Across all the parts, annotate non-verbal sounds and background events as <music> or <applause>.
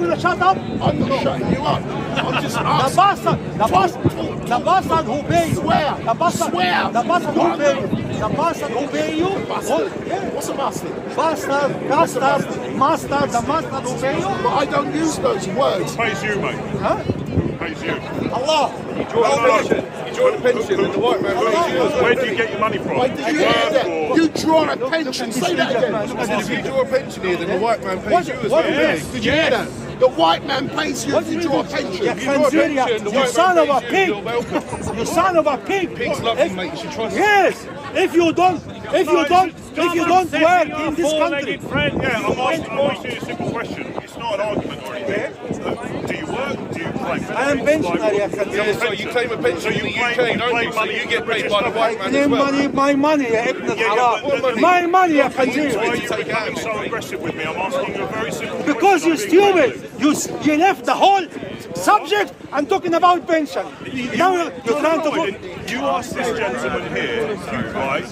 going to shut up? I'm not shutting you up. I'm just The asking. bastard, the bastard, the bastard who pay you. Swear. The bastard, Swear. the bastard who What? pay you. The bastard who pay you. Bastard. Oh, yeah. What's a bastard? Bastard, bastard, master, the master who pay you. But I don't use those words. Pays you, mate. Huh? Pays you. Allah. draw a pension. You draw a pension and the white man pays you. Where do you get your money from? Why did you hear that? You draw a pension. Say that again. If you draw a pension here, then the white man pays you as well. Did you hear that? The white man pays you What if do you you draw a do? pension. You You draw a Consider pension, the you white son man of a pays you, pig. you're welcome. You son of a pig. Pigs love If- you, mate. You should trust them. Yes. If you don't, if you don't, if you don't work in this country, Friend, yeah, I'm asking, I'm asking you a simple question. It's not an argument or anything. Uh, Do you work? Do you claim I am pensionary, I can Yeah, so you claim a pension in the UK, don't you? So you get paid by the white man as claim well. money, my money, يا ابن Yeah, yeah, الحرام. but- but- My money, يا Why are خنزير. you becoming so aggressive with me? I'm asking you a very simple Because you're question. I'm being stupid. You, s- you left the whole subject and talking about pension. Now you're, you're trying to put. You asked this gentleman here, right,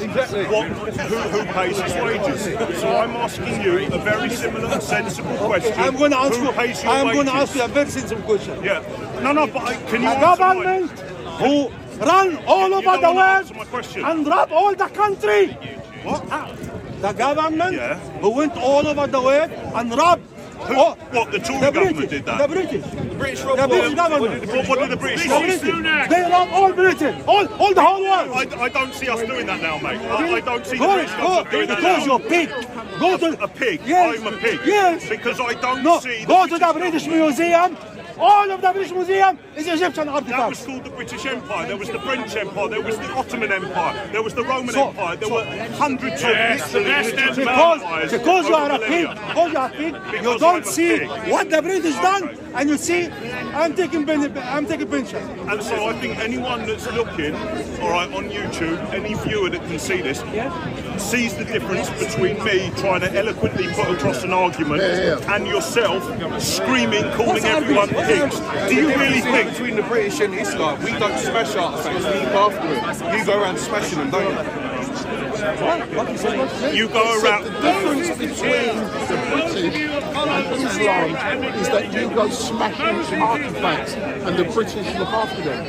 what, who, who pays his wages. So I'm asking you a very similar sensible question. I'm going to ask who you. Pays your I'm going to ask you a very sensible question. Yeah. No, no, but I, can you A answer my- government who run all You over don't the wanna answer my world and rob all the country. What? Ah, the government Yeah. who went all over the world and robbed. All- What, the Tory the government British, did that? The British. British The British government. What, what did the British The? British. They rob all Britain. All, all the whole world. I, I don't see us doing that now, mate. I, I don't see the British go, government doing that because you're pig. Go to A pig? Yes. I'm a pig? Yes. Because I don't No, see the go to the British Museum. All of the British Museum is Egyptian artifacts. That was called the British Empire. There was the French Empire. There was the Ottoman Empire. There was the Roman So- Empire. There were hundreds of Yes, Because, empires because you are a pig, because you are a pig, you don't see what the British done, and you see, I'm taking I'm taking pension. And so I think anyone that's looking, all right, on YouTube, any viewer that can see this, sees the difference between me trying to eloquently put across an argument Yeah, yeah. and yourself screaming, calling What's everyone pigs. Do you really difference think? between the British and Islam, we don't smash artifacts, we look after it. You go around smashing them, don't you? You go Said around. the difference between the British and Islam is that you go smashing artifacts and the British look after them.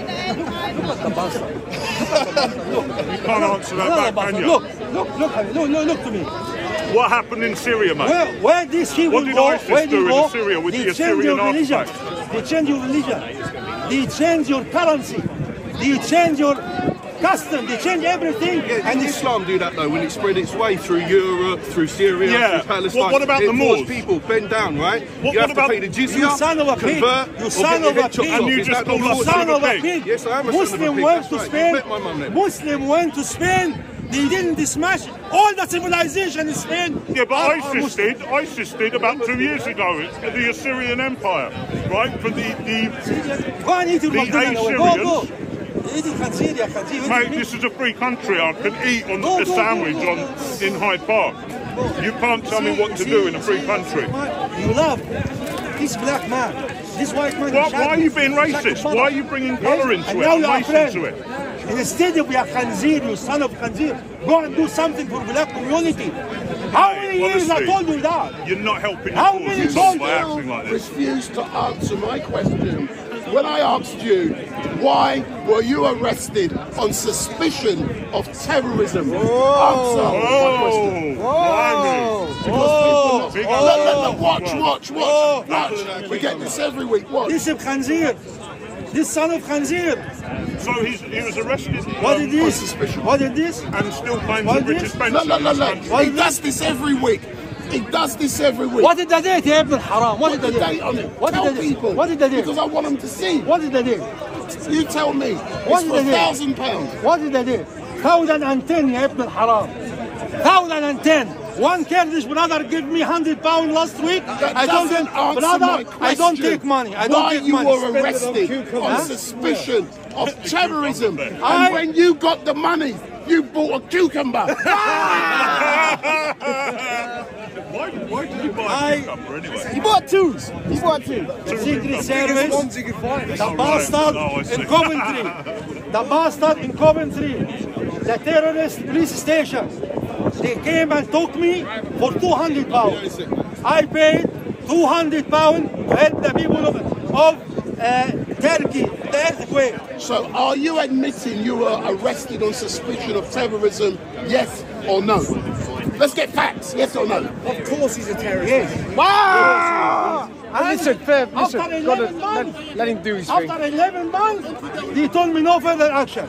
You can't answer that back, can you? Look, look, look look, look, look to me. What happened in Syria, mate? Where, where these people What did go, ISIS where do they in go, Syria with they the change Assyrian your religion. artifacts? They change your religion. They change your currency. They change your custom. They change everything. Yeah, and Islam do that though when it spread its way through Europe, through Syria, Yeah. through Palestine? What- what about it the forced Moors? people bend down, right? What- you what have about- to pay the jizya, You son of a pig. convert, You or son get your of a head chopped pig. off. And you just that call not us son son of of a a pig. pig. Yes, I am a son of a Muslim pig, went to. Spain. Bet my. Muslim went to Spain. They didn't smash all the civilization in Spain. Yeah, but are- are ISIS Muslim. did. ISIS did about two years ago. It's the Assyrian Empire, right? For the, the Go and eat your The McDonald's. Go, go. Mate, this is a free country. I can eat on the sandwich on in Hyde Park. You can't tell me what to do in a free country. You love this black man, this white man. What, why are you being racist? Why are you bringing colour into it? it? are you racist to into it. Instead of your Khanzir, you son of Khanzir, go and do something for the black community. How many years I told you that? You're not helping How many times refuse to answer my question when I asked you why were you arrested on suspicion of terrorism. Answer my question. Oh, Oh, Big Look, look, look, watch, watch, watch, watch. We get this every week. Watch. this is khanzir. This son of khanzir. so he's, he was arrested What um, is this? suspicion. What is this? and still claims What a British is- pension. Look, look, look, in look. He does this every week. It does this every week. What did they do to Ibn haram. What, did they do? on it. What did they do? people. What did they do? Because I want them to see. What did they do? You tell me. What it's did they do? thousand pounds. What did they do? Thousand and ten, ya Ibn haram. Thousand and ten. One Kurdish brother gave me hundred pound last week. That I brother, I don't take money. I don't Why take you money. were arrested on, on suspicion yeah. of <laughs> terrorism, and I... when you got the money, you bought a cucumber. <laughs> Ah! <laughs> Why, Why did you buy I- a cucumber anyway? You bought twos. He bought two. Secret Service. ones you can find. The Oh, right. bastard Oh, in Coventry. The bastard in Coventry. The terrorist police station. They came and took me for 200 pounds. I paid 200 pounds to help the people of, of uh, Turkey, the earthquake. So are you admitting you were arrested on suspicion of terrorism, yes or no? Let's get facts, yes or no? Of course he's a terrorist. Wow! Listen, fair, listen. After gotta months, let, let him do his thing. After 11 months, he told me no further action.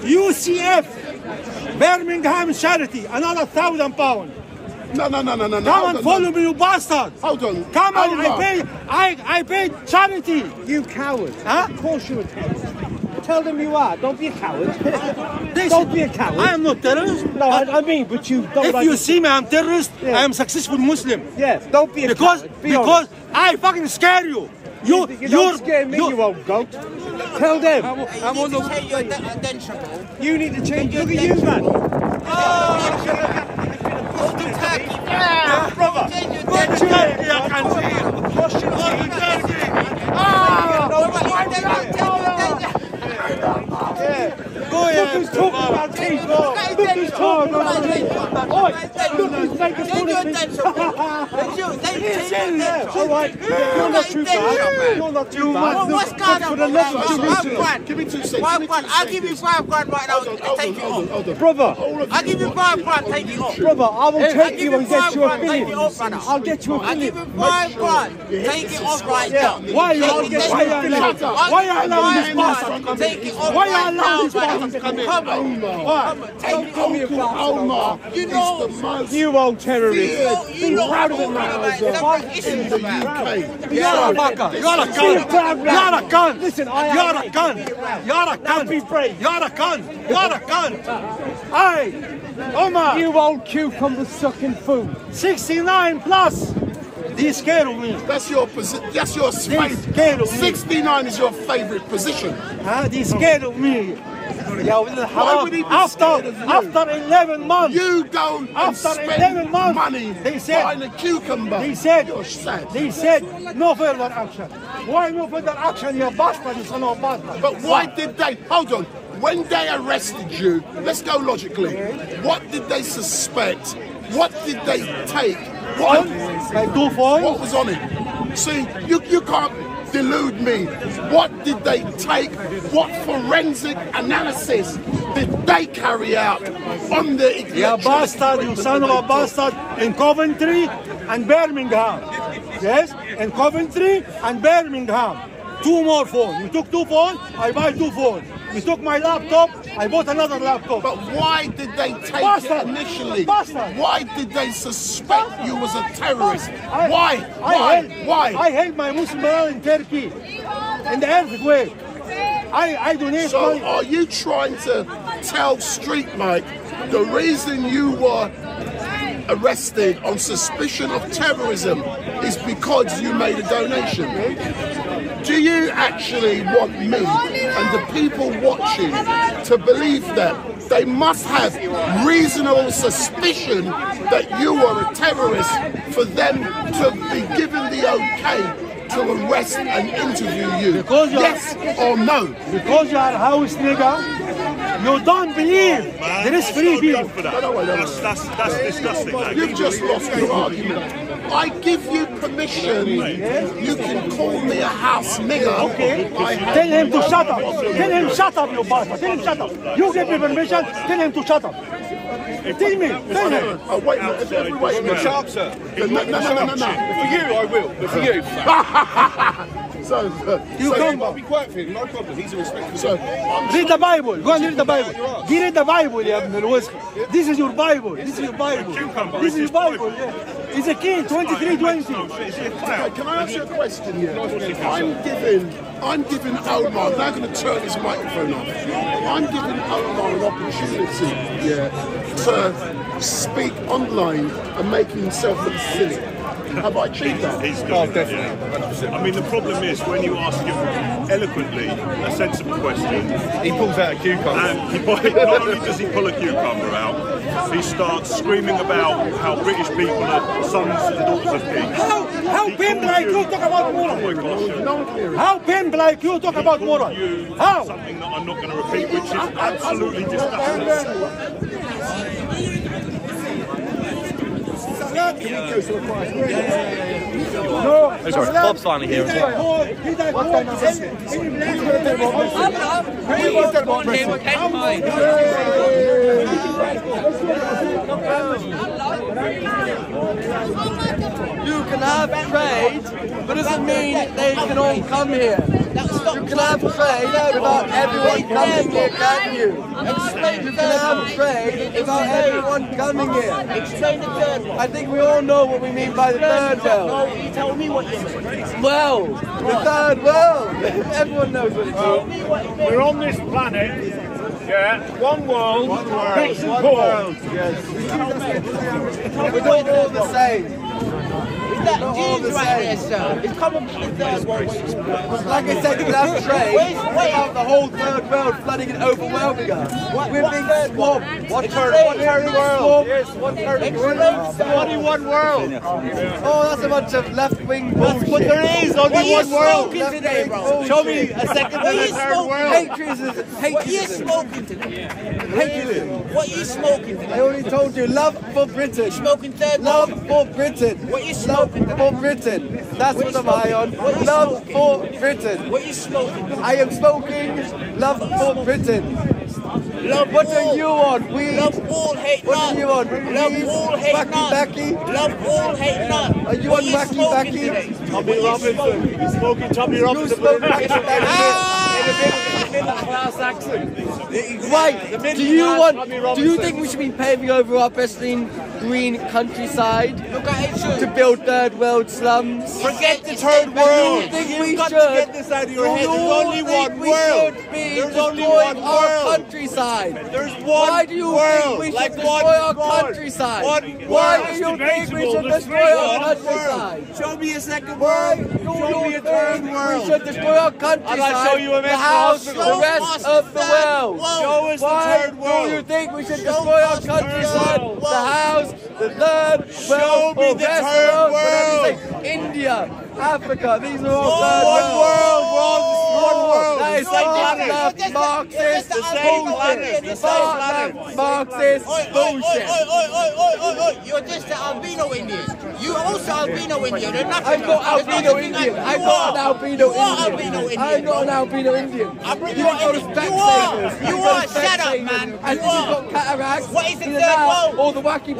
UCF, Birmingham Charity, another thousand pounds. No, no, no, no, no. no. Come and on, follow me, you bastard. Hold on. Come on, I paid, I, I paid charity. You coward. Huh? Of course you're a terrorist. Tell them you are. Don't be a coward. <laughs> They Don't be a coward. I am not terrorist. No, I, I mean, but you don't if like you see me, I'm terrorist. Yeah. I am successful Muslim. Yeah, don't be a Because coward. Be because honest. I fucking scare you. You you you're don't scare me, you're- you old goat. Tell them. I'm on the change your attention, bro. You need to change. Look at you, man. Brother, change your attention. Turkey, I can see it. Wash your Oh, hands. Turkey. Brother, you attention. Go Look who's talking about teeth. Look who's talking about teeth. Oi, look who's making fun of me. attention, bro. Change your attention. Yeah, all right. You're not too bad. You're not too bad. What's going for on, the bro? love of Five Jerusalem. grand. Give me two seconds. Five grand. I'll give you five grand right now. Hold on, hold Take it off. Brother, I'll you give you five grand. Take it off. brother, I will I'll take you you and get you a grand. Take it billion. I'll get you a I'll give billion. you five grand. Take it off right now. Why you Take it you off. allowing you this Five bastard? grand. Take it off Why you right allowing now, this brother. bastard to come in? Come on. Why? Take it call me a off. Uncle bastard, Omar You know- You old terrorist. You know, proud of it talking now, That's what in issues the about. UK. You're a fucker. You're a cunt. You're a cunt. Listen, I You're a cunt. You're a cunt. be brave. You're a cunt. You're a cunt. Hey, Omar, You old cucumber sucking fool. 69 plus. They scared of me. That's your position. That's your scared favorite. of me. 69 is your favorite position. Huh? They scared of me. Yeah, with Why would he be After, scared of you? after 11 months, You don't After spend 11 months, money they said- buying a cucumber. they said, You're sad. they said, no further action. Why no further action, You're bastard, you son of a bastard? But why did they? Hold on. When they arrested you, let's go logically. What did they suspect? What did they take? What, Like two phones? what was on it? See, you, you can't delude me. What did they take? What forensic analysis did they carry out on the You bastard, you son of a bastard, in Coventry and Birmingham. Yes, in Coventry and Birmingham. Two more phones. You took two phones, I buy two phones. You took my laptop, I bought another laptop. But why did they take Bastard! it initially? Bastard! Why did they suspect you was a terrorist? I- why? I why? helped, why? I helped my Muslim brother in Turkey in the earthquake. I, I donate So are you trying to tell Street Mike the reason you were arrested on suspicion of terrorism is because you made a donation? Do you actually want me and the people watching to believe that they must have reasonable suspicion that you are a terrorist for them to be given the okay to arrest and interview you? Because you're- yes or no? Because you are a house nigga, you don't believe Man, there is let's free not people. for that. No, no, no, no, That's, that's, that's disgusting. that. You've just lost your argument. I give you permission. You can call me a house nigger. Okay. Tell him to shut up. Tell him shut up, you bastard. Tell him shut up. You give me permission. Tell him to shut up. Tell him. Oh, wait minute. Every, wait a minute. Shut up, sir. No, no, no, no, no, no. For you, I will. But for you, <laughs> So, you so come. Might be quiet for him, no problem. He's a respectful. So, read the Bible. Go and read the Bible. You read the Bible, yeah, Abdul Wazir. This is your Bible. This is your Bible. This is your Bible. Yeah. It's a king. 23, 20. Can I ask you a question here? I'm giving, I'm giving Omar. Now I'm going to turn his microphone off. I'm giving Omar an opportunity, yeah, to speak online and make himself look silly. Have I achieved that? He's doing Oh, it, definitely. yeah. I mean, the problem is when you ask him eloquently a sensible question, He pulls out a cucumber. and <laughs> he, not only does he pull a cucumber out, he starts screaming about how British people are sons and daughters of kings. How, how He people calls like you- you talk about Oh my moral? gosh. How people like you talk about moral? You How? something that I'm not going to repeat, which is absolutely disgusting. No. Sorry, Bob's finally here as well. You can have trade, but doesn't mean they can all come here. You can have trade without everyone coming here, can you? You can have trade without everyone coming here. explain the third. I think we all know what we mean by the third world. You tell me what you mean. Well, the third world. Everyone knows what it means. We're on this planet. Yeah, one world, rich and poor. We're all the same. That Not all right same. there, sir. It's common to the third world. Like I said, you can have trade the whole third world flooding and overwhelming us. We're being swamped. What third, what third world? Yes, what third world? Only one world. Oh, that's a bunch of left-wing bullshit. But there is only What are you one world. smoking today, bro? Show me a second What and are a you third smoking? world. Patriotism. What are you Patriotism. smoking today? Patriotism. What are you smoking today? I already told you, love for Britain. Smoking third Love for Britain. What you Love for Britain. That's what I'm high on. Love smoking? for Britain. What are you smoking? I am smoking love for Britain. Love What all. are you on? We. Love all, hate What none. are you on? Love Weed? all, hate Wacky none. Backy? Love all, hate none. Are you What on Wacky smoking Backy? today? Tommy What are you Robinson. smoking? He's smoking Tommy You Robinson. smoke but in a Wacky Backy. in a bit of a middle class accent. Right. Do you want? Do you think we should be paving over our pristine green countryside Look at it, to build third world slums? Forget the third world. you think You've we got should? to get this out of your head. There's only think one we world. be There's only destroying one our world. countryside. There's one Why do you world. think we should Like destroy one our God. countryside? One Why do you think we should destroy our countryside? Show me a second world. Show me a third world. we should destroy our countryside? I'll show you a to mental house the rest us of the the world. world. Show us the Why do you think we should destroy our us the countryside third to world. house the third Show world me the third world, world. India, Africa, these are all One world. We're all one world. That is The same all planet. enough Marxist The same planet. The same All planet. Marxist Oi, oi, oi, bullshit. oi, oi, oi, oi, oi, oi. You're just an albino Indian. You also albino Indian. They're nothing. I'm not albino Indian. I'm not an albino You are Indian. I'm not an albino Indian. You you didn't go to. Specsavers. You are. You are. Shut up, man. And You you've got cataracts. What is the third world? Or the wacky the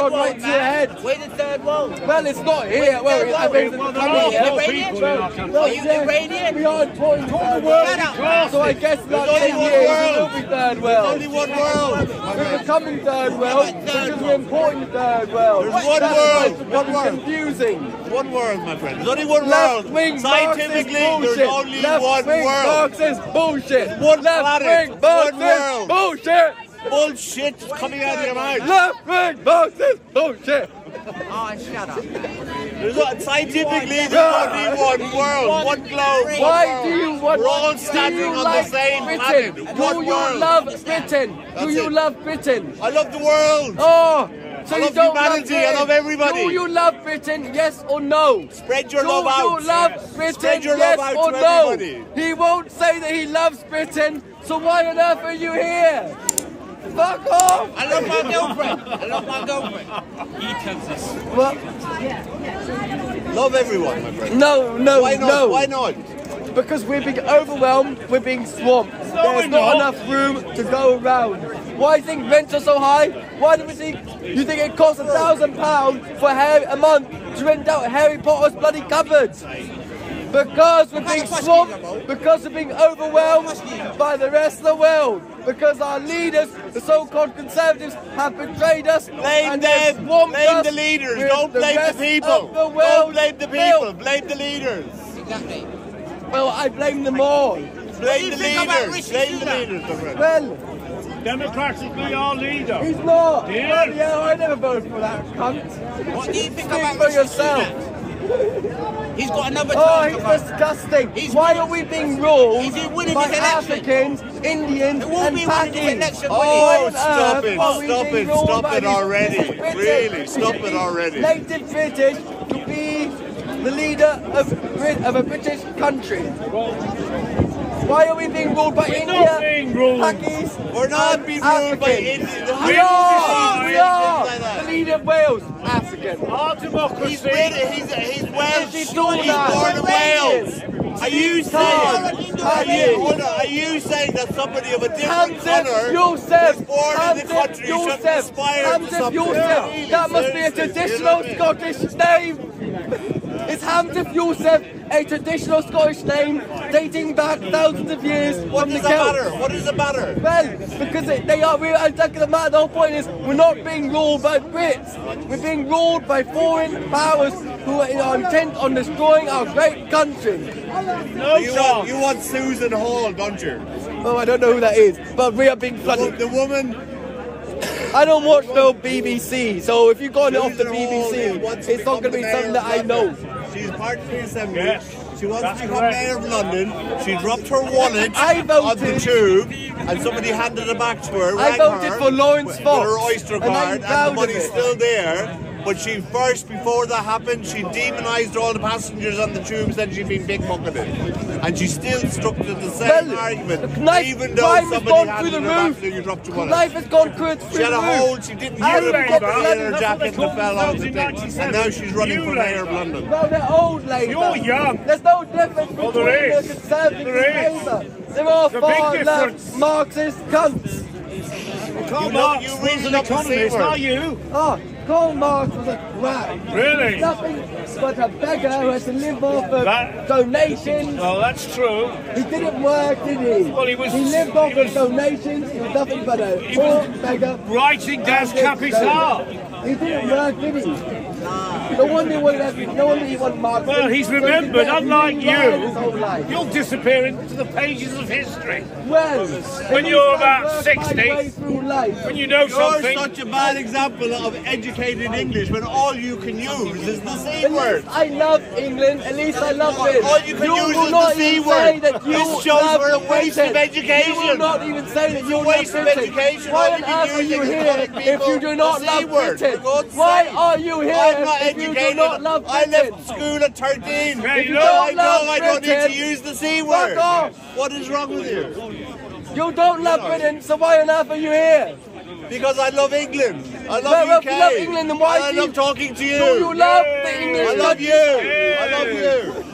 gone right to your head. Where's the third world? Well, it's not here. Well, I world? mean, Well, it's there coming are Iranian? people in our country. Are you yeah, Iranian? We are toying with third Shut world. up. So I guess not only 10 years world. it will be third world. Only one world. We're becoming third world third because we're importing third world. There's one That's world. why One world. confusing. One world, my friend. There's only one Left world. wing Scientifically, Marxist there's bullshit. only Left one wing world. Marxist bullshit. One Left planet, wing one Marxist world. bullshit. Bullshit coming out of your mouth. Left wing Marxist bullshit. Oh, shut up. There's not, scientifically, there's only one world, one globe. one Why do you want? We're all do standing you on like the same Britain? planet. Do One you world. love Britain? Do you it. love Britain? I love the world. Oh, so I you love don't humanity, I Britain. love everybody. Do you love Britain? Yes or no? Spread your Do love out. Do you love Britain? Your yes love out or to no? everybody. He won't say that he loves Britain. So why on earth are you here? Fuck off! I love my girlfriend. I love my girlfriend. He tells us. Well, Love everyone, my friend. no, no, Why not? no. Why not? Because we're being overwhelmed, we're being swamped. There's not enough room to go around. Why do you think rents are so high? Why do we think you think it costs a thousand pounds for Harry, a month to rent out Harry Potter's bloody cupboards? Because we're being swamped, because we're being overwhelmed by the rest of the world, because our leaders, the so-called conservatives, have betrayed us. Blame and them. swamped Blame us the leaders. Don't blame the rest people. of The Don't blame the people. filth. Blame the leaders. Exactly. Well, I blame them all. Blame you the leaders. Blame the leaders, my. Well, Democratically, our leader. He's not. Yeah. Yeah, I never voted for that cunt. What do you think Speak about for Rishi yourself. He's got another Oh, he's disgusting. He's Why winning- are we being ruled winning by his? Africans, Indians, won't and be Pakis? election, Oh, will he? why on Stop it, stop it, stop it already. Really, stop it already. Native British to be the leader of, of a British country. Why are we being ruled by We're India? not being ruled. Pakis, We're not and being ruled by Africans? India. We We're. We are. Like. The leader of Wales, African. Our He's democracy. British, he's, he's Welsh, Is he's born in? Wales. Are you saying, are you, are you saying that somebody of a different Humza colour Yousaf, is born in the Humza country should Yousaf, aspire to something? Yousaf. That must be a traditional Scottish name. Is Humza Yousaf a traditional Scottish name dating back thousands of years What from the does that matter? Celts? What does it matter? Well, because they, they are, we're, I think the, matter, the whole point is we're not being ruled by Brits. We're being ruled by foreign powers who are, are intent on destroying our great country. No You chance. want, you want Susan Hall, don't you? Oh, I don't know who that is, but we are being The, flooded. the woman I don't watch no BBC, so if you got it off the BBC, it's not going to be something that I know. London. She's part of the assembly. Yes, she wants that's to become correct. mayor of London. She dropped her wallet I on the tube, and somebody handed it back to her. I voted her for Lawrence with, Fox, with her Oyster card, and, proud the money's still there. But she first, before that happened, she demonised all the passengers on the tube, said she'd been big mucking it, and she still stuck to the same Well, argument, the knife even though crime has somebody gone handed through the her roof. to you, you dropped your The wallet. knife has gone through, through She had a roof. hole, she didn't And use we've it in her jacket what and fell called off the themselves thing. And now she's running for mayor of. London. No, they're old Labour. You're young. There's no difference Well, between there the is. Conservatives There and is. Labour. They're all There's a far left difference. Marxist cunts. Karl You know- Marx you was really an the economist, C not you. Oh, Karl Marx was a crap. Really? Nothing but a beggar who has to live off of That- donations. Well, that's true. He didn't work, did he? Well, he was- He lived off he of was- donations. He was nothing but a poor beggar. Writing Das Kapital. He didn't work, did he? No wonder he wanted. No wonder he wanted Marx. Well, he's he remembered, could get unlike a new life his you, you'll disappear into the pages of history. Well, When you're about 60, my way through life. When you know You're something, such a bad example of educated English when all you can use is the c word. I love England. At least I love it. All you can use is the C word. that you This shows love we're a waste of education. You will not even say that It's you a love waste of education. Why on you earth can are use you is here calling if you do not the C love word. Britain? Why are you here I'm not if you do educated. not love I left school at 13. Yeah, you If know, I don't know love I don't need to use the C fuck word. off. What is wrong with you? You don't love Britain, so why on earth are you here? Because I love England. I love Well, well, you love England, then why And I do you- love talking to you. Do you love the English I love country? you. I love you.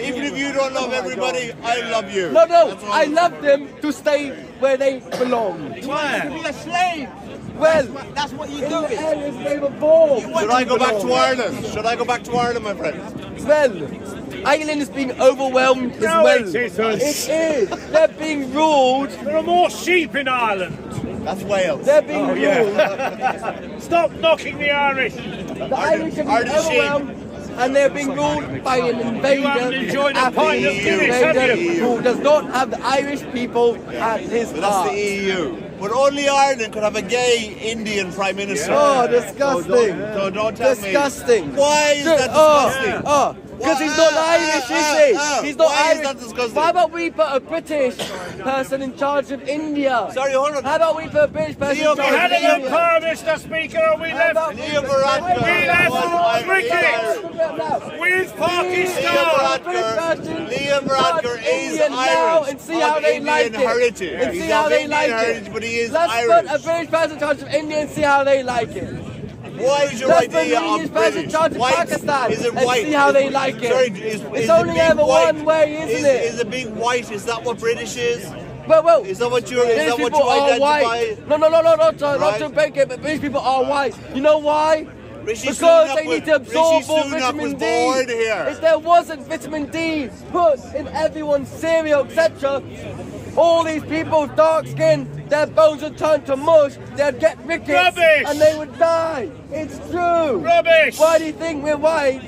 Even if you don't love everybody, I love you. No, no, I love them to stay where they belong. Why? To Be a slave. Well, That's what you in do. the areas they were born. Should I go back to Ireland? Should I go back to Ireland, my friend? Well, Ireland is being overwhelmed as No, well. it isn't. It is. They're being ruled. There are more sheep in Ireland. That's Wales. They're being Oh, ruled. yeah. <laughs> Stop knocking the Irish. The Irish are Are being the sheep? overwhelmed. And they're being ruled by an invader, haven't enjoyed a African pint of Guinness, have invader, who does not have the Irish people at his But that's the EU. But only Ireland could have a gay Indian prime minister. Oh, disgusting. So don't tell Disgusting. me. Why is that Oh, disgusting? Oh, because he's not Irish, uh, is he? uh, He's not why is Irish. that disgusting? Why about we put a British person in charge of India? Sorry, hold on. How about we put a British person Leo in We charge had of a young India? Prime Minister Speaker and we How left about Leo Varadkar. We left was cricket. Irish. with Leo Pakistan. Varadkar, Leo Varadkar is Indian now Irish. and see how they Indian like it. heritage. And He's see how of they Indian like heritage, it. but he is Let's Irish. put a British person in charge of India and see how they like it. Why is your Let's idea of British? White? Pakistan Is it white? see how they like it. Sorry, is, It's is only ever white? one way, isn't is, it? Is it being white? Is that what British is? Well, well, Is that what you're? Is that what you are identify? white. No, no, no, no, not to, not to break it, but British people are white. You know why? Rishi because Sunak they need to absorb more vitamin D. If there wasn't vitamin D put in everyone's cereal, etc., all these people dark skin, their bones would turn to mush, they'd get rickets, Rubbish. and they would die. It's true. Rubbish. Why do you think we're white?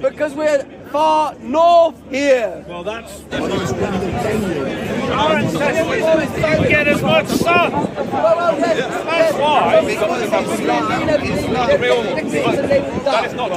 Because we're far north here. Well, that's. Our ancestors didn't get as much sun. That's why. That is not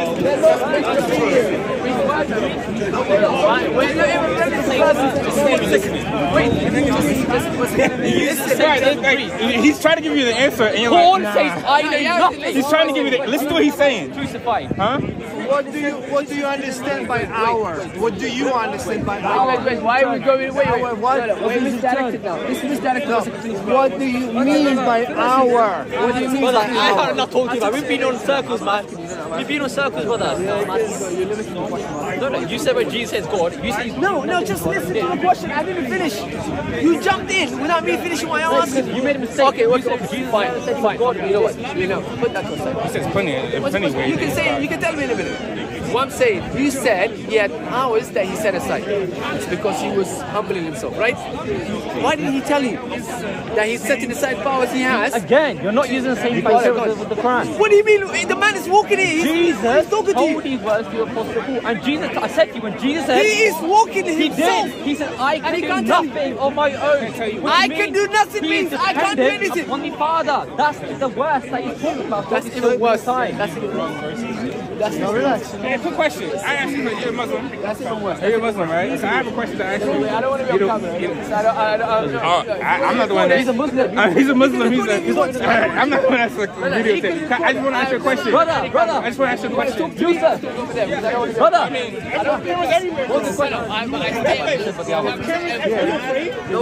He's trying to give you the answer, and you're Paul like, says. I know nothing. He's trying to give you the. Listen to what he's saying. Crucified. Huh? What do you What do you understand by hour? What do you understand by hour? wait, wait, why are we going? Wait, wait, Hour, what? No, no, What This is is misdirected now. This is misdirected. No, what do you mean by hour? What do you mean by I hour? am not talking about. We've been on circles, man. We've been on circles, brother. No, no. You said when Jesus says God, you say No, no, just listen to the question. I didn't finish. You jumped in without me finishing my answer. You made a mistake. Okay, okay, okay. Fine, fine. God, you know what? You know, put that to the side. He says plenty, What's- plenty ways. You can say, you can tell me in a minute. What I'm saying, you said he had hours that he set aside. It's because he was humbling himself, right? Why didn't he tell you that he's setting aside powers he has? again. You're not using the same Because- with the Quran. What do you mean? The man is walking here. Jesus he's talking to you. these words to the apostle Paul, and Jesus, I said to you when Jesus said He is walking He himself. did. He said, "I can he do can't nothing on my own." I can do nothing means I can't do anything. Upon the Father. That's the worst that he's talking about. That's even worse. That's even worse. That's even worse. Hey, quick question. I asked you, you're a Muslim. That's even worse. You're a Muslim, right? So I have a question to ask you. I don't want to be You on camera. you- So I don't, I don't, I don't, Oh, I, I'm not the one. that- He's a Muslim. Uh, he's a Muslim. He's a. He's a- I'm not the one that's like video he can tape. I just want to ask you a question. Brother, brother. I just want to ask you a question. Over there because I to be brother. What's the question?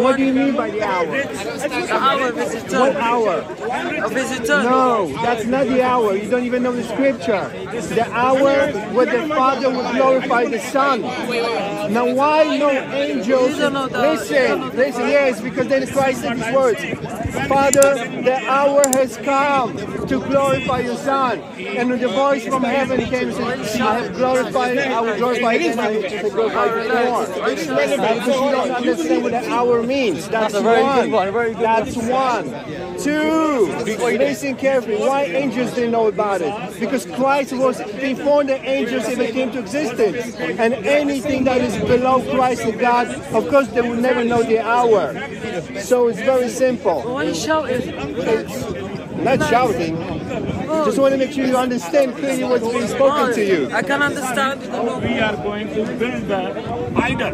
What do you mean by the hour? The hour return. What hour? His return. No, that's not the hour. You don't even know the scripture. The hour where the Father will glorify the Son. Now, why no angels? Listen, listen. Yes, because then Christ said these words. Father, the hour has come to glorify your Son. And the voice from heaven came and said, I have glorified, I will glorify again, I will glorify before. Because you don't understand what the hour means. That's, a very one. good one, very good That's one. Two. Listen carefully. Why angels didn't know about it? Because Christ was before the angels even came to existence. And anything that is below Christ and God, of course, they will never know the hour. So it's very simple. Why are you shouting? Not shouting. Just want to make sure you understand clearly what's being spoken to you. I can understand. We are going to build the idol.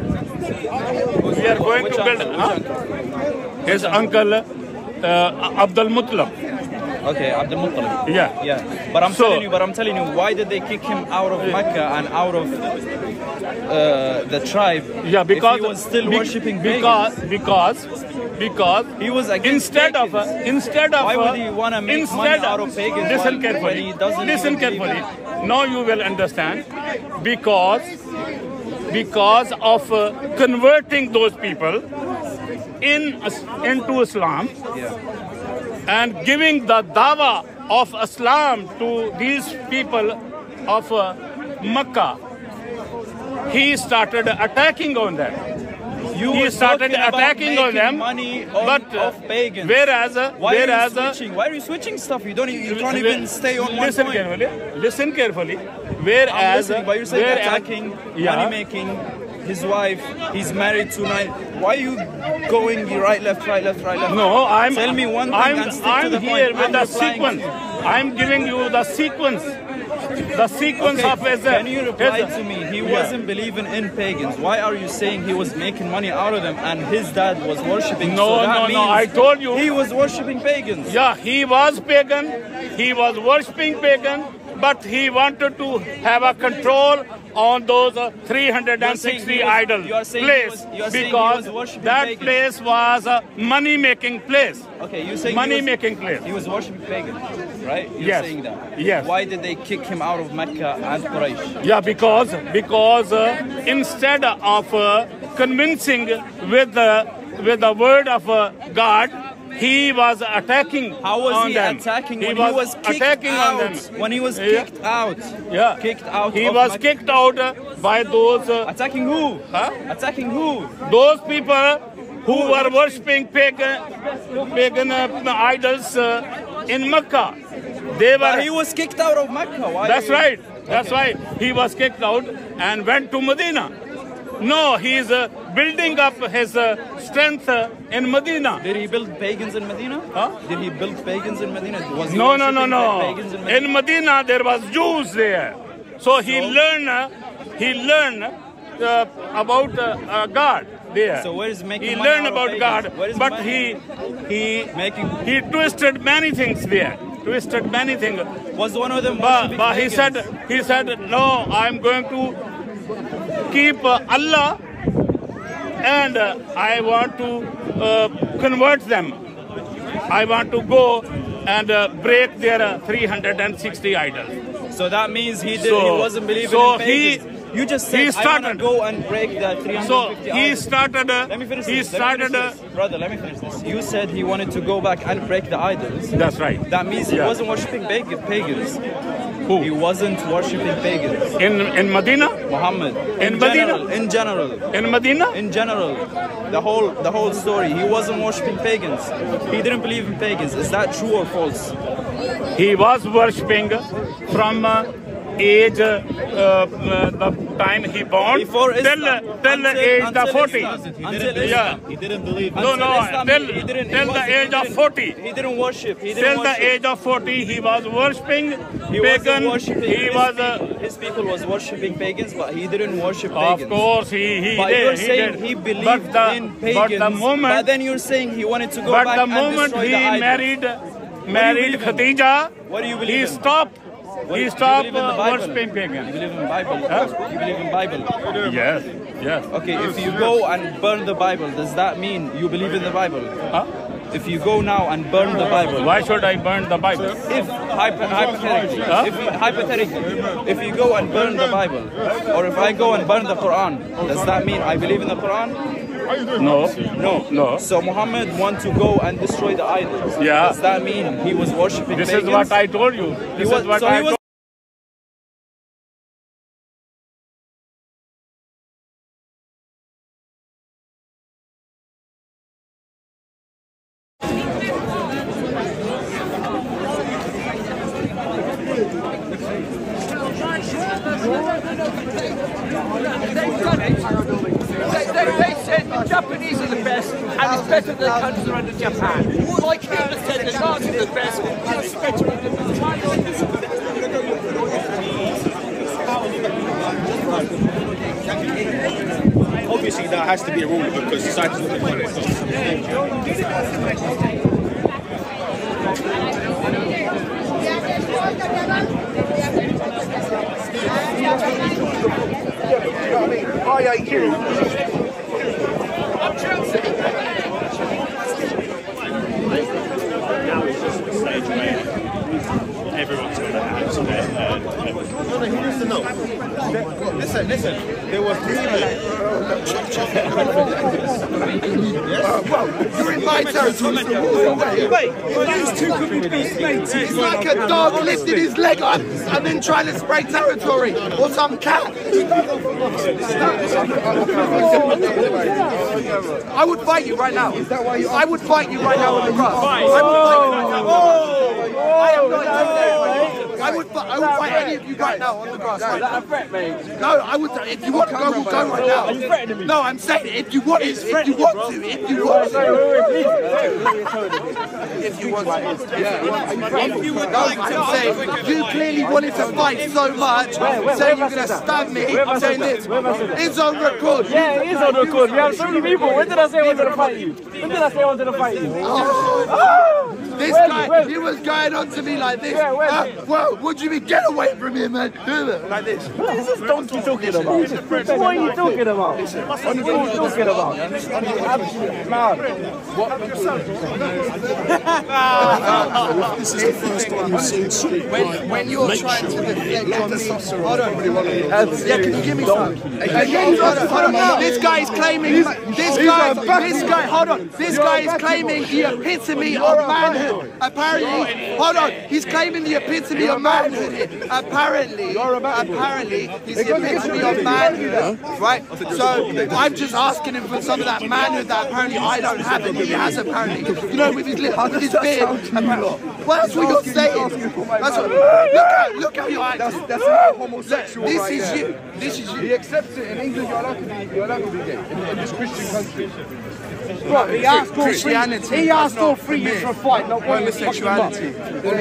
We are going to build. Huh? His uncle, uh, Abdul Muttalib. Okay, Abdul Muttalib. Yeah. Yeah, but I'm So- telling you, but I'm telling you, why did they kick him out of Mecca and out of uh, the tribe? Yeah, because he was still be- worshiping because pagans? because because he was against instead of pagans. uh, instead of Why would he wanna make instead money out of pagans Listen carefully. when he doesn't listen believe carefully. Now you will understand because because of uh, converting those people in into Islam and giving the dawa of Islam to these people of uh, Mecca. He started attacking on them. You he started attacking on them, money on, but uh, of pagans. whereas uh, Why whereas are you uh, switching? Why are you switching stuff? You don't. You can't even stay on one listen point. carefully. Listen carefully. Whereas, but you're saying whereas- attacking, Yeah. money making, his wife, he's married tonight. Why are you going right, left, right, left, right, left? No, I'm. Tell me one thing I'm, I'm to the here point. with I'm the sequence. I'm giving you the sequence. The sequence Okay, of his. Uh, can you reply his- to me? He Yeah. wasn't believing in pagans. Why are you saying he was making money out of them and his dad was worshipping? No, so no, no, I told you. He was worshipping pagans. Yeah, he was pagan. He was worshipping pagan, but he wanted to have a control on those uh, 360 You're was- idols you are place was- you are saying because that pagan. place was a money making place. Okay, you saying money was, making place. He was worshipping pagans, right? You're Yes. saying that. Yes. Why did they kick him out of Mecca and Quraysh? Yeah, because because uh, instead of uh, convincing with the with the word of uh, God, he was attacking How was on he them. attacking He when was, he was kicked attacking out? on them. When he was Yeah. kicked out? Yeah, Kicked out. He was kicked out by those uh, Attacking who? Huh? Attacking who? those people who were worshipping pagan pagan uh, idols uh, in Mecca. They were. But he was kicked out of Mecca. Why? That's right. That's why he was kicked out and went to Medina. No, he is uh, building up his uh, strength uh, in Medina. Did he build pagans in Medina? Huh? Did he build pagans in Medina? No, no, no, no. In Medina? In Medina, there was Jews there, so he learned. uh, He learned uh, about uh, God there. So where is making He learned about? God, but money? he he Making he twisted many things there. Twisted many things. was one of them But, but he said he said no. I'm going to keep uh, Allah, and uh, I want to uh, convert them. I want to go and uh, break their uh, 360 idols. So that means he did. So- he wasn't believing so in he-. You just said he started- go and break the 350 So he idols." started. Uh, Let me finish he this. Started. finish Uh, this. Brother, let me finish this. You said he wanted to go back and break the idols. that's right. That means he wasn't worshipping pag- pagans. Who? He wasn't worshipping pagans. In in Medina. Muhammad. In Medina? general, in general. In Medina. In general, the whole the whole story. He wasn't worshipping pagans. He didn't believe in pagans. Is that true or false? He was worshipping from uh, age uh, uh, the time he born Before till Islam. till the Until- age the until 40. Islam. Yeah. He didn't believe. No, no, Islam, till, he didn't, he till the wasn't- age of 40. He didn't worship. He didn't Till the age of 40, he was worshipping He pagan. worshiping. He his, was, uh, people, his people was worshiping pagans, but he didn't worship pagans. of course, he, he But did. you're he saying did. he believed but the, in pagans. But the moment, but then you're saying he wanted to go but back the and moment destroy he the idols. married, married in? Khadija, What do you believe he stopped. He stopped believe in the uh, Bible? You believe in Bible? Huh? You believe in Bible? Yes, yes. Okay, if you go and burn the Bible, does that mean you believe in the Bible? Huh? If you go now and burn the Bible, Why should I burn the Bible? if hypo- hypothetically, Huh? if you, hypothetically, if you go and burn the Bible, or if I go and burn the Quran, does that mean I believe in the Quran? No, no, no. So Muhammad want to go and destroy the idols. Yeah. Does that mean he was worshiping This pagans? is what I told you. This was- is what so I he told They, they, they said the Japanese are the best, and it's better than the countries around Japan. Like Hitler said, the Nazis are the best, and it's better than the Chinese. Obviously, that has to be a rule because society's looking for it. Everyone's got a house. No, no, he needs to know. Listen, listen. There was three You're in my territory. It's like a dog lifting his leg up and then trying to spray territory or some cat. I would fight you right now. I would fight you right now on the grass. I would fight you. right I am not intimidated. I would, fi- I would fight any of you right now on the grass. Right now. threat, mate. No, I would. If you want to go, we'll go right now. Are you threatening me? No, I'm saying if you want, if, if you want to, if you want to, if you want to, yeah. If you would like I'm saying you clearly wanted to fight so much, saying you're gonna stab me. Saying this. It's on record. Yeah, it is on record. We have so many people. When did I say I wanted to fight you? When did I say I wanted to fight you? Oh. Oh. This Where's- guy, where's- he was going on to me like this. Yeah, where's- Uh, whoa, what do you mean? Get away from here, man. Like this. What is this donkey talking about? What are you talking about? What are you talking about? Absolute man. This is the first time you've seen street when, when you're trying to defend hold on. Yeah, can you give me some? Hey, hold on, hold on. This guy is claiming. This guy. This guy. Hold on. This guy is claiming the epitome of manhood. Apparently, hold on, he's claiming the epitome of manhood here. Apparently, apparently, he's the epitome of manhood, right? So I'm just asking him for some of that manhood that apparently I don't have and he has apparently. You know, with his lip, with his beard. Well, that's what you're saying. That's what, look at, look how you're acting. That's not homosexual This is you. This is you. He accepts it in England. You're allowed to be. You're allowed to be gay in, in this Christian country. Bro, he asked for three. Christianity He asked does all not three years for a fight, not one homosexuality.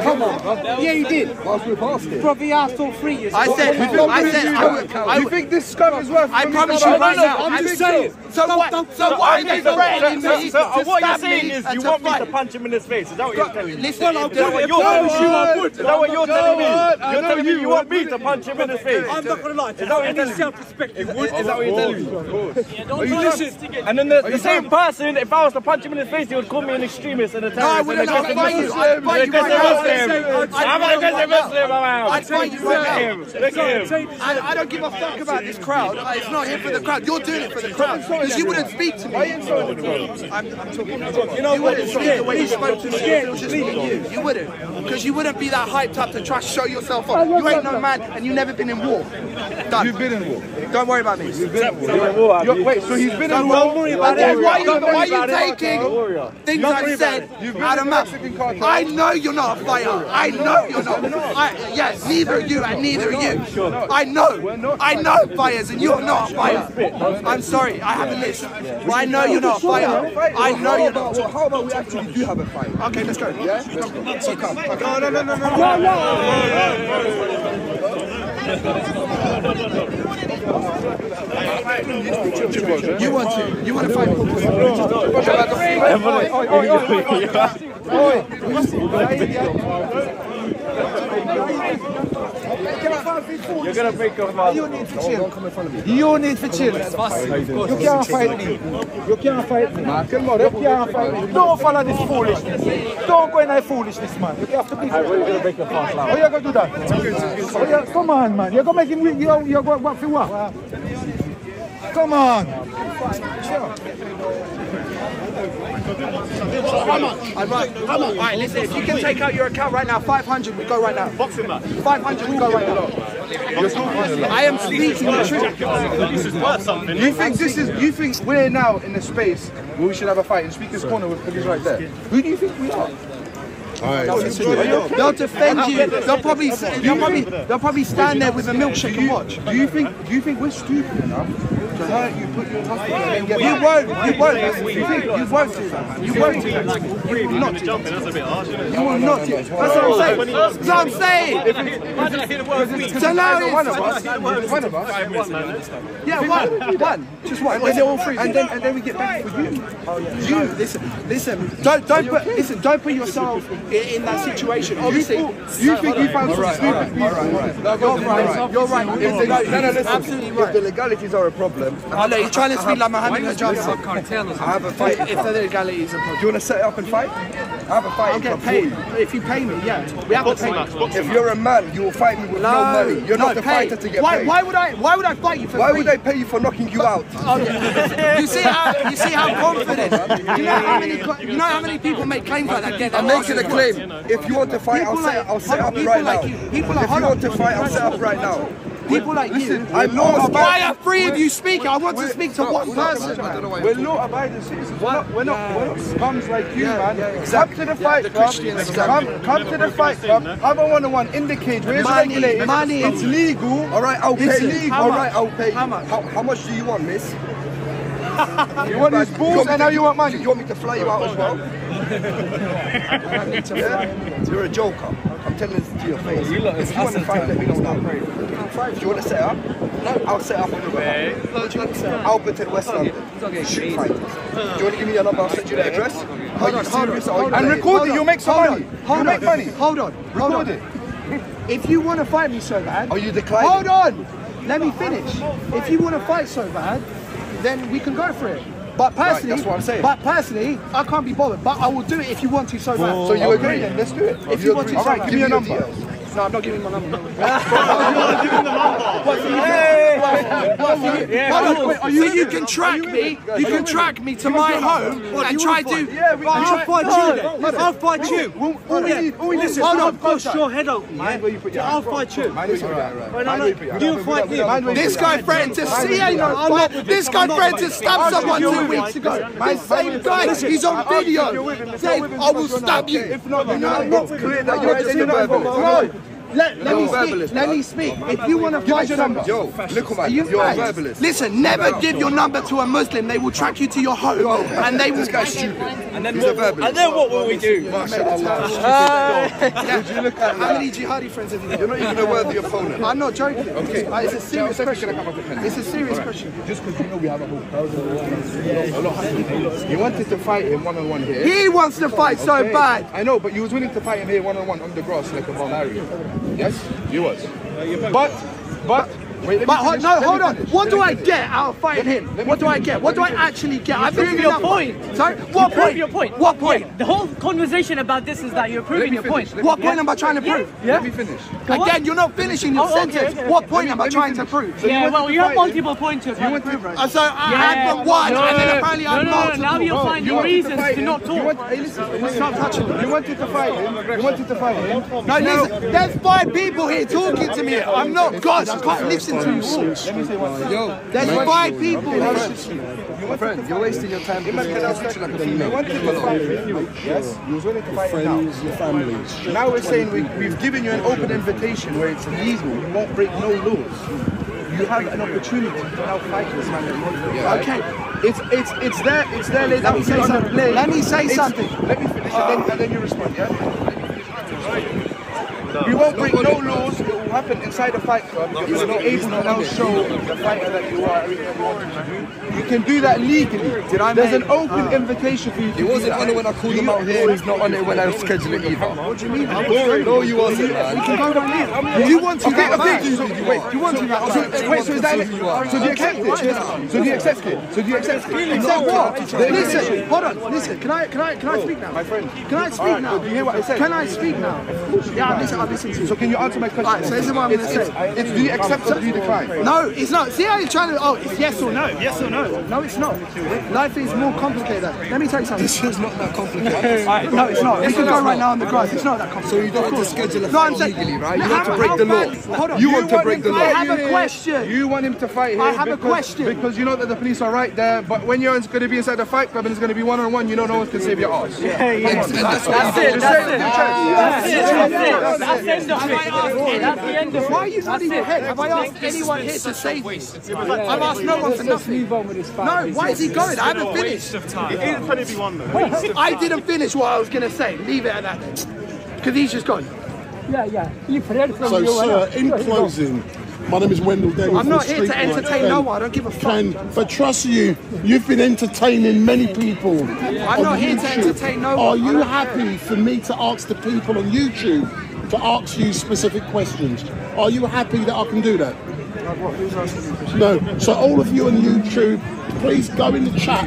Come on, bro. Yeah, he did. Whilst we're it. Bro, he asked for three years. I said, I said, I would, I you think this scum is worth? I promise you buy? right now. I'm just saying. So what? So why are they threatening me So, to what you're stab saying me is and you to want me to fight? punch him in his face. Is that what you're telling me? Listen, Is that what you're telling me? Is that what you're telling me? You're telling me you want me to punch him in his face. I'm not gonna lie. Is that what you're telling me? self-respect. Is, is that what you're telling me? Don't you listen. And then the, the same person, if I was to punch him in the face, he would call me an extremist and a No, I terrorist. wouldn't. I'd fight you. I'd fight you Because right a now. Muslim. I'd I'm a you because right a now. Muslim. I'm I'd fight you right now. him. Look at him. I, I don't give a fuck about this crowd. It's not here for the crowd. You're doing it for the crowd. Because you wouldn't speak to me. I'm, I'm talking. You, know you wouldn't speak the way you spoke to me. if it was just me and you. You wouldn't. Because you wouldn't be that hyped up to try to show yourself off. You ain't no man and you've never been in war. Done. You've been in war. Don't worry about me. You've been in war. You're- Wait, so he's been in war? Don't worry about it. Why you, why are you taking things I said You've been out of mouth? Mexican. I know you're not a fighter. I know you're not. I, yes, neither are you and neither are you. I know. I know fighters and you're not a fighter. I'm sorry, I haven't listened. But I know you're not a fighter. I know you're not. Well, how about we actually do have a fight? Okay, let's go. Yeah? So come. come. No, no, no, no, no. No, no. You want to? You want to fight? You're gonna break your mouth. You need to chill. You need to chill. You can't fight me. You can't fight me. You can't fight me. Don't follow this foolishness. Don't go in that foolishness, man. You have to be. How are you gonna break your fast How you gonna do that? Oh, come on, man. You're gonna make him. You're, you're going what for what? Come on. How much? I'd like, how much? All right, listen, if you can take out your account right now, 500, we go right now. Boxing match. 500, we go right now. I am speaking the truth. This is worth something. You think this is? You think we're now in a space where we should have a fight in Speaker's Corner with police right there? Who do you think we are? They'll defend you. They'll probably, they'll probably, they'll probably stand there with a milkshake and watch. Do you think? Do you think we're stupid enough to hurt you, put you in hospital, and then get You won't, you won't. You think you won't do that? You won't do that. You will not do that. That's a bit harsh, isn't it? You will not do that. That's what I'm saying. That's what I'm saying. So now one of us, one of us, yeah, one, one, just one. And then all three. and then and then we get back with you. You listen, listen. Don't don't put listen. Don't put yourself in, in that situation. Obviously, You think you found some stupid people? you're right. You're right. No, no, listen. Absolutely If right. the legalities are a problem, Oh no, you're trying to speak like Mohammed Hijab. I have a fight. If the legalities are a problem, Do you want to set it up and fight? I have a fight I'll get paid. If you pay me, yeah, we have to pay. If you're a man, you will fight me with no, money. You're not the fighter to get why, paid. Why would I? Why would I fight you for Why would they pay you for knocking you out? Oh, <laughs> you see how you see how confident. You know how many you know how many people make claims like that. Get I'm making a claim. If you want to fight, I'll set, like- I'll set up people right like now. you- people like- if you want to fight, I'll set up right now. People like Listen, you. we're law Why are three of you speaking? I want to speak to one person. We're law abiding citizens. We're not, we're not, scums like you, man. Come to the fight club. Come, come to the fight club. Have a one-on-one in the cage. Where's Money, regulated? money. It's legal. All right, I'll Listen, pay. how All much? I'll pay. How much? How, how much do you want, miss? <laughs> You want these balls and now you want money. You want me to fly you out as well? Yeah? You're a joker. I'm telling this to your face. if you want to fight, let me know now. Do you want to set up? No, I'll set up on your behalf. Albert in West London. Street fighters. Do you want to give me your number? I'll send you the address. Are you serious? or are you. And playing? record it, you'll make some money. You make on. money. Hold on, Record it. If you want to fight me so bad, Are you declining? hold on. Let me finish. If you want to fight so bad, then we can go for it. But personally, that's what I'm saying. But personally, I can't be bothered. But I will do it if you want to so bad. So you agree then? Let's do it. If you want to, All right, so give me bad. your number. No, I'm not giving my number. Hold on, wait, are you, so you can track me, you can track me to my home and try to. Yeah, we I'll fight you. I'll fight you. All we need, all we need Hold on, bust your head open. Mind where you put your I'll fight you. Mind where you put your hand, right. Wait, Mind no, where you put your You hand. fight me. You This guy threatened to see where you no, put your but hand. this guy threatened to stab someone two weeks ago. This same guy, he's on you if video. you're with him. If Saying, you're I will you're not stab you. okay. Not, clear that you're You're a verbalist. No, let, let me speak. Let me speak. If you want to Give fight your number. someone, Yo, little Are man, you you're a verbalist. Listen, never give your number to a Muslim. They will track you to your home and they will. This guy's stupid. And then He's what, verbalist. and then what will we do? Yeah. <laughs> Would you look at How many jihadi friends have you got? You're not even a worthy opponent. I'm not joking. Okay. It's, it's a serious question. Can I come up with a pen? It's a serious question. Just because you know we have a whole thousand. A lot. You wanted to fight him one on one here. He wants to fight so bad. I know, but you was willing to fight him here one on one on the grass like a barbarian. Yes, you was. Uh, but, but. Wait, But ho- finish. no, hold on. What do I get out of fighting him? What do I get? What do I actually get? I've been your point. Sorry, what prove point? your point. What point? The whole conversation about this is that you're proving your point. What point am I trying to prove? Let me finish. Again, you're not finishing the Oh, sentence. What point am I trying to prove? So you Yeah, wanted well, to you have multiple points you're trying to prove right So I Yeah, had but one, no, and then no, apparently no, I'm no, no, multiple. now you're finding you reasons fight to him. not You talk. want, hey, listen, stop touching him. You wanted to fight him. You wanted to fight him. No, listen, there's five people here talking to me. I'm not God. I can't listen to you all. Let me say one thing. Yo, There's five people My friend, you're wasting your time. because you're treated like a female. You wanted to fight him. Yes, you was willing to fight him now. Your families. Now we're saying we, we've given you an open invitation where it's legal. You won't break no laws. You have an opportunity to now fight this man. Okay. It's it's it's there. It's there. laid Let me say something. plate. Let me say It's- something. Let me finish, and then, and then you respond. Yeah. Uh, you won't break no laws. Happen inside the fight club. Will be able to now show the fighter that you are. You want to do. You can do that legally. Did I There's an open ah. invitation for you. To He wasn't on it when I called him out here, he's not on it when I schedule it either. What do you mean? No, you wasn't, man. We can go right now. You want to get back? So, wait, you want to? So, wait, so is that? it? So do you accept it? So do you accept it? So do you accept it? Accept what? Listen, hold on. Listen, can I can I can I speak now? My friend. Can I speak now? Do you hear what I said? Can I speak now? Yeah, I've listened. I've listened to you. So can you answer my question? Alright, so this is what I'm gonna say. Do you accept or do you decline? No, it's not. See how you're trying to. Oh, it's yes or no. Yes or no. No, it's not. Life is more complicated. Let me tell you something. <laughs> This is not that complicated. <laughs> No, it's not. We can go right now on the grass. It's not that complicated. So you don't have to schedule a No, fight legally, right? You want to break the law. Hold on. You want to break the law. I have a question. You want him to fight here. I have a because- question. Because you know that the police are right there, but when you're going to be inside the fight club and it's going to be one on one, you know no one can save your ass. Yeah, That's it, that's it, that's it. That's it, that's it. That's the end of it. That's the end of it. Why are you nodding your head? Have I asked anyone here to save me? I've asked no one for nothing. No, why is he going? I haven't finished. I didn't finish what I was going to say. Leave it at that then. Because he's just gone. Yeah, yeah. You've heard from So, you. sir, in closing, my name is Wendell Denny. I'm not here to entertain no one. I don't give a fuck. Ken, but trust you, you've been entertaining many people. I'm on not here to entertain no one. Are you happy for me to ask the people on YouTube to ask you specific questions? Are you happy that I can do that? No. So all of you on YouTube, please go in the chat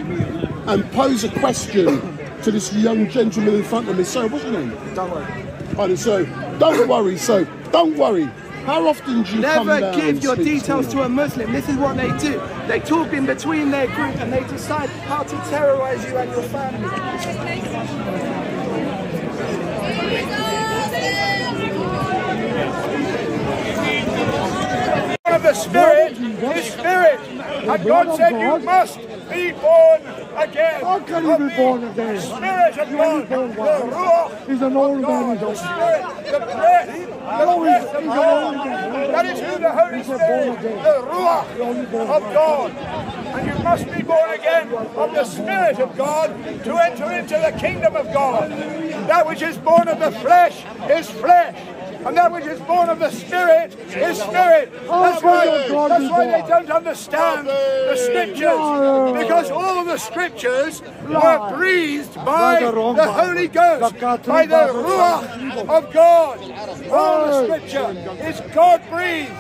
and pose a question to this young gentleman in front of me. Sir, what's your name? Don't worry. Right, so don't worry. So don't worry. How often do you Never down give your speak details me? to a Muslim. This is what they do. They talk in between their group and they decide how to terrorize you and your family. Of the Spirit is Spirit. And God said you must be born again. How can he be born again? Spirit of God, the. Ruach He's an old man. the Spirit, the breath, the No, he's- he's an old man. That is who the Holy Spirit, the Ruach of God. And you must be born again of the Spirit of God to enter into the kingdom of God. That which is born of the flesh is flesh. And that which is born of the Spirit is Spirit. That's why, that's why they don't understand the Scriptures. Because all of the Scriptures were breathed by the Holy Ghost, by the Ruach of God. All the Scripture is God breathed.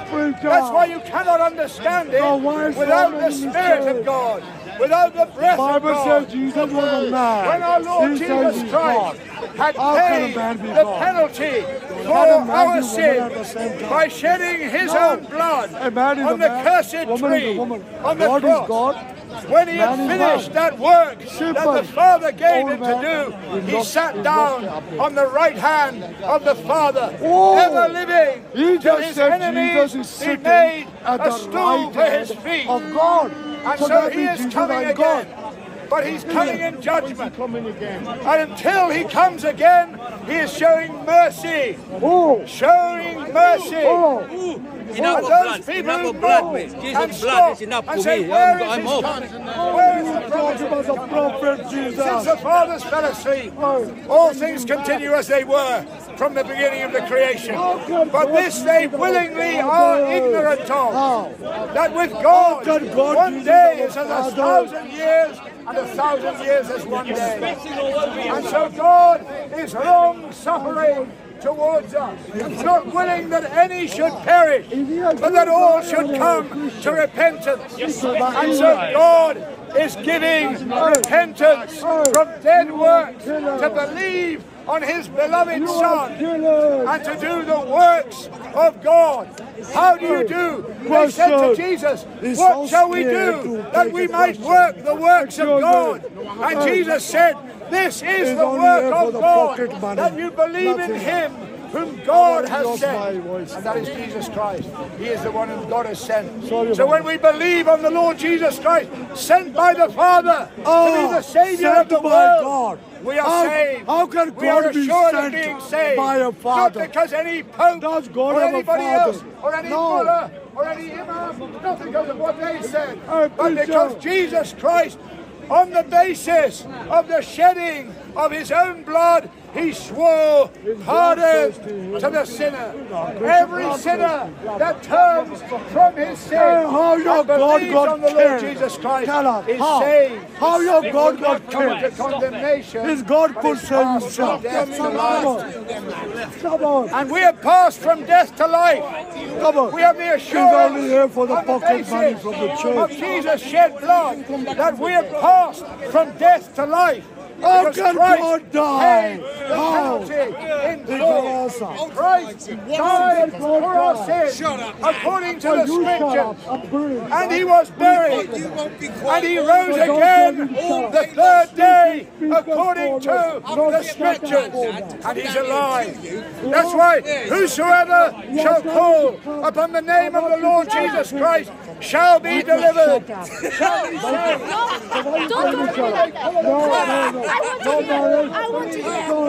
That's why you cannot understand it without the Spirit of God. Without the breath of Bible God. says Jesus was a man. When our Lord He Jesus Christ had paid the penalty for our be woman at the sins by shedding his own blood A man is on the man, cursed woman tree, on the God is cross. God, When he had man is finished that work Simple. that the Father gave him to do, he sat down not up there. on the right hand of the Father, Oh. ever living, He till just his said enemies Jesus is made at a the stool right for his hand feet. of God. And So that he means is coming again. God. But he's coming in judgment. And until he comes again, he is showing mercy. Showing mercy. Enough of blood, people enough of blood, mate. Jesus' blood is enough for say, me. Where I'm- is I'm off. Where is the prophet? the prophet Jesus. Since the fathers fell asleep, all things continue as they were from the beginning of the creation. But this they willingly are ignorant of. That with God, one day is as a thousand years, and a thousand years as one day. And so God is long suffering towards us, not willing that any should perish, but that all should come to repentance. And so God is giving repentance from dead works to believe on his beloved Son and to do the works of God. How do you do? They said to Jesus, What shall we do that we might work the works of God? And Jesus said, This is the work of God, that you believe in him whom God has sent, and that is Jesus Christ. He is the one whom God has sent. So when we believe on the Lord Jesus Christ, sent by the Father to be ah, the Saviour of sent the by world, God. we are How- saved. how can we are God be assured of sent being saved by a father? Not because any pope God or anybody father? else or any No. or any imam, not because of what they said, but because Jesus Christ, on the basis of the shedding of his own blood, he swore pardon to the sinner. Every sinner that turns from his sin how your and God got on the Lord killed? Jesus Christ is how? saved. How your He God got killed? condemnation. His God could save himself. from death to Come on. And we have passed from death to life. Come on. We have the He's assurance only here for the pocket money from the of church. Jesus shed blood that we have passed from death to life. How Because can Christ God die? paid the How? penalty in It's Christ died for our sins according to the You shut scriptures. up. I'm buried. And he was buried. And he rose again on the third day according to the scriptures. And he's alive. That's why whosoever shall call upon the name of the Lord Jesus Christ shall be delivered. Shall be saved.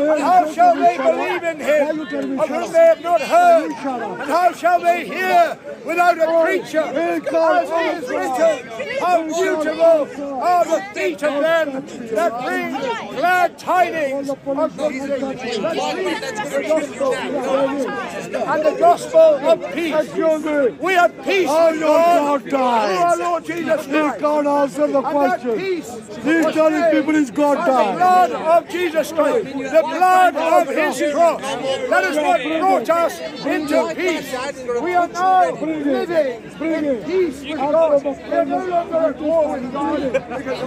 And how shall they believe in him of whom they have not heard? And how shall they hear without a preacher? As it is written, how beautiful are the feet of them that bring glad tidings of good. And the gospel of peace. We have peace How with God God through our Lord Jesus He Christ. can't answer the question. peace He's telling people his God died. Blood of Jesus Christ, the blood of his cross. That is what brought us into peace. We are now living in peace with God. We are no longer at war with God because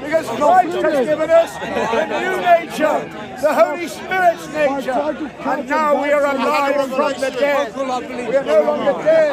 because Christ has given us a new nature, the Holy Spirit's nature, and now we are alive from the dead. We are no longer dead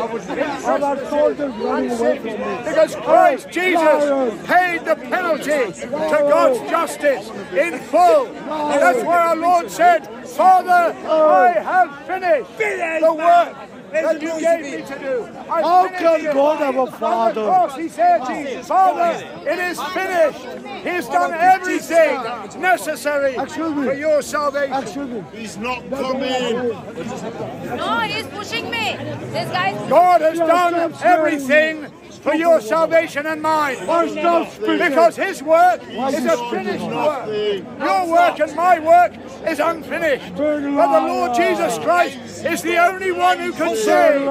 because Christ Jesus paid the penalty to God's justice in full. And that's why our Lord said, Father, I have finished the work that you gave me to do. I How can it. God have a On the father? cross, he said, Jesus, Father, it is finished. He's done everything necessary for your salvation. He's not coming. No, he's pushing me. This guy's. God has done everything for your salvation and mine. Because His work is a finished work. Your work and my work is unfinished. But the Lord Jesus Christ is the only one who can say,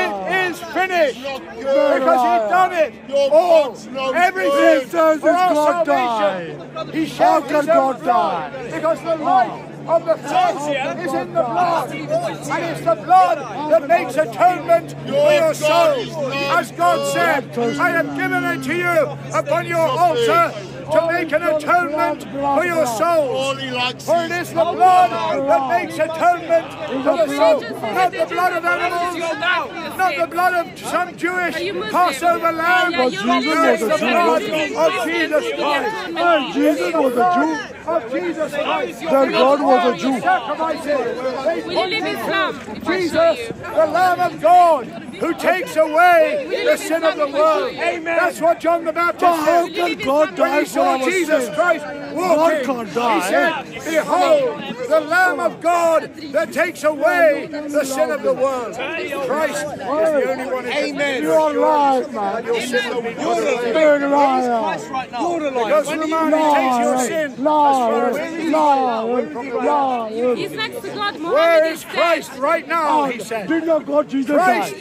It is finished. Because He done it all. Everything for our God salvation. He can God die? Because the life of the flesh is in the blood. And it's the blood that makes atonement for your soul. As God said, I have given it to you upon your altar to make an atonement for your souls. For it is the blood that makes atonement for the soul. Not the blood of animals, not the blood of some Jewish Passover lamb. But Jesus was a the Jew. blood of Jesus Christ. Hey, Jesus was a Jew. Of Jesus Christ. That God was a Jew. Sacrifices. Will you live Islam? If I show Jesus, you? the Lamb of God, who takes away the sin of the world. Amen. That's what John the Baptist But how said. can God When die for our Jesus sins? Christ God walking, can't he said, Behold, the Lamb of God that takes away the sin of the world. Christ is the only one who can Amen. You're it. alive, man. Your sin will be put away. Big liar. Because the man who takes your sin as far as the east Liar. Liar. He's next to God. Muhammad Where is is Christ right now, oh, he said. Did not God Jesus Christ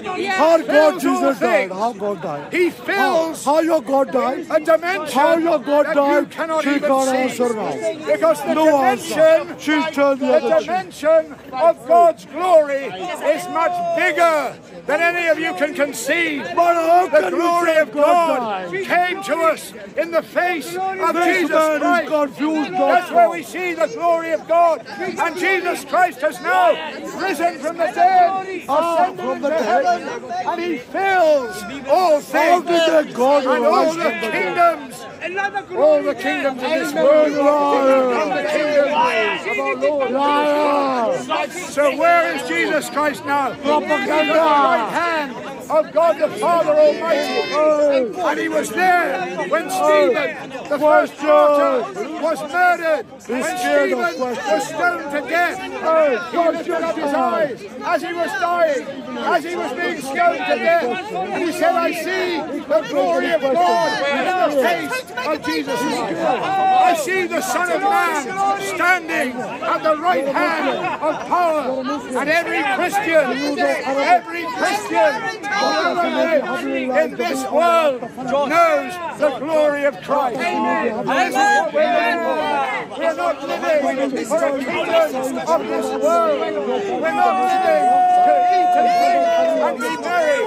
die? Yeah. How God Jesus died? How God died? He fills How your God died? a dimension How your God that you died? cannot She even can't see. answer now. Because the No dimension, answer. She's told the the other cheek. dimension of God's glory is much bigger than any of you can conceive. But how The can glory of God God came to us in the face of This Jesus man Christ. confused, That's doctor. where we see the glory of God. And Jesus Christ has now risen from the dead, Ah, ascended from the into dead. And he fills all things. God And all the from the dead? kingdoms, all the kingdoms of this world, and the kingdom of our Lord. So where is Jesus Christ now? Propaganda. The right hand of God the Father Almighty. And he was there when Stephen, the first martyr, was murdered. When Stephen was stoned to death. He lifted up his eyes as he was dying, as he was being stoned to death. And he said, I see the glory of God in the face of Jesus Christ. I see the Son of Man standing at the right hand of power. And every Christian, every Christian in this world knows the glory of Christ. We're. We're not living for a kingdom of this world. We're not living to eat and drink and be merry.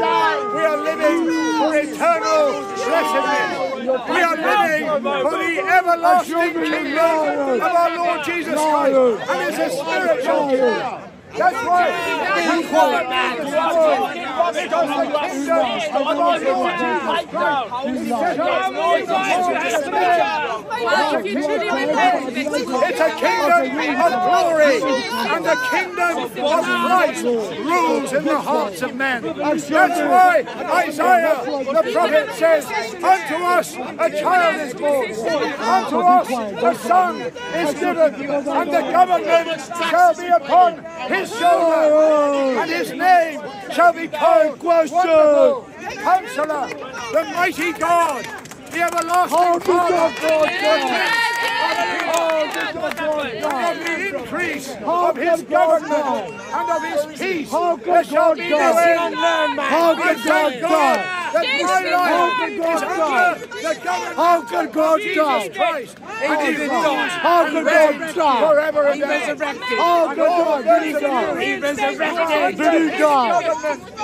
We are living for eternal blessedness. We are living for the everlasting kingdom of our Lord Jesus Christ. And it's a spiritual kingdom. That's right. we call it this world. Because the kingdom of our Lord Jesus Christ is Wow, if you truly repent, it's a kingdom of glory, and the kingdom of Christ rules in the hearts of men. That's why Isaiah the prophet says, Unto us a child is born, unto us a son is given, and the government shall be upon his shoulder, and his name shall be called Wonderful, Counselor, the Mighty God, the Everlasting Father. Of the increase of his government and of his peace, there shall be no end. How I can thank God God die? that my life is under the government How can God die? Christ. And he How and God die? forever and resurrected. How all God- those did he of die? He resurrected. Did he die?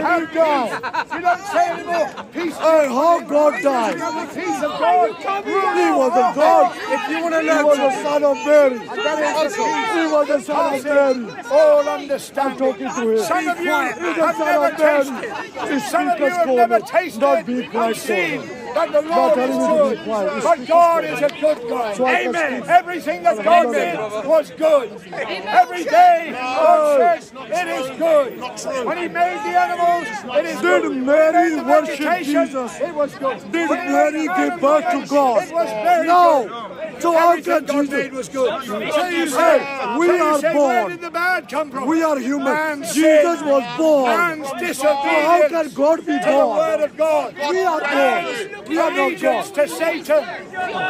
have peace. You don't say anymore. Peace. Hey, oh, how God died? Peace of God. He was a God. If you want to know, he was the son of Mary. He was the son of Mary. All understand. I'm talking to him. Some of you have never tasted. Some of you have call never tasted Not be quiet for seen. That the Not Lord telling is me to be good. quiet. His But God is a good God. So I can Amen. Everything that God did was good. Every day God says it is good. When He made the animals, it is good. Did good. Mary When He made the worship Jesus? It was good. Did Mary made give birth to God? It was very No. good. So how Everything can God Jesus- made was good. So you say, we so you are say, Where born. did the bad come from? We are human. Man's Jesus sin. was born. Man's So how can God be to the born? word of God. We are Man's born. We are not God. to Satan.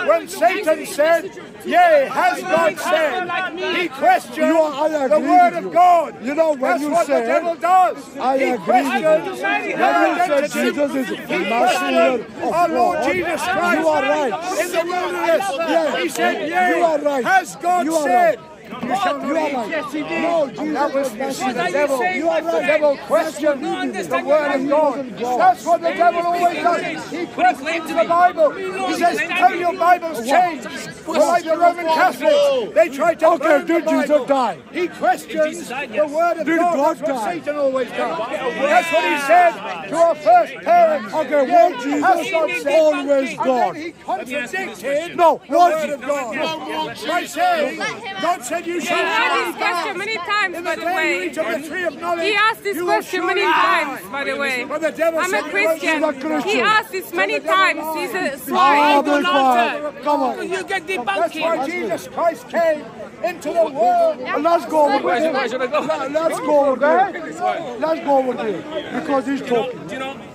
When Satan said, Yea, has God said, he questioned You are- I the word of. God. You know, when That's you what the devil does. I he agree questions When you said. Jesus is questioned of our Lord Jesus Christ you are right. in the wilderness. Yes, He said, you are right. has God You are said, right. You shall You are right. Yes, he did. No, Jesus that was not the devil. You are The devil questioned what the word of God. That's what the devil always does. He questions the Bible. He says, "Tell your Bible's changed." Well, like the Roman Catholics, they try to Okay, burn the did Jesus die? He questions the word of Did God. God That's what? Satan always does. That's what he said to our first parents. Okay, was Jesus always God? he contradicted No, the was word of God. By saying, God said you He shall asked surely this question many times, by the the way. you eat of the tree of knowledge, He asked this question many times, by the way. But the devil I'm a Christian. won't. She's a He asked this many times. He's a spy. be quiet. Come on. You get That's why Jesus Christ came into the world. Let's go over Where there. should- where should I go? Let- Let's go over there. Let's go over there because he's talking.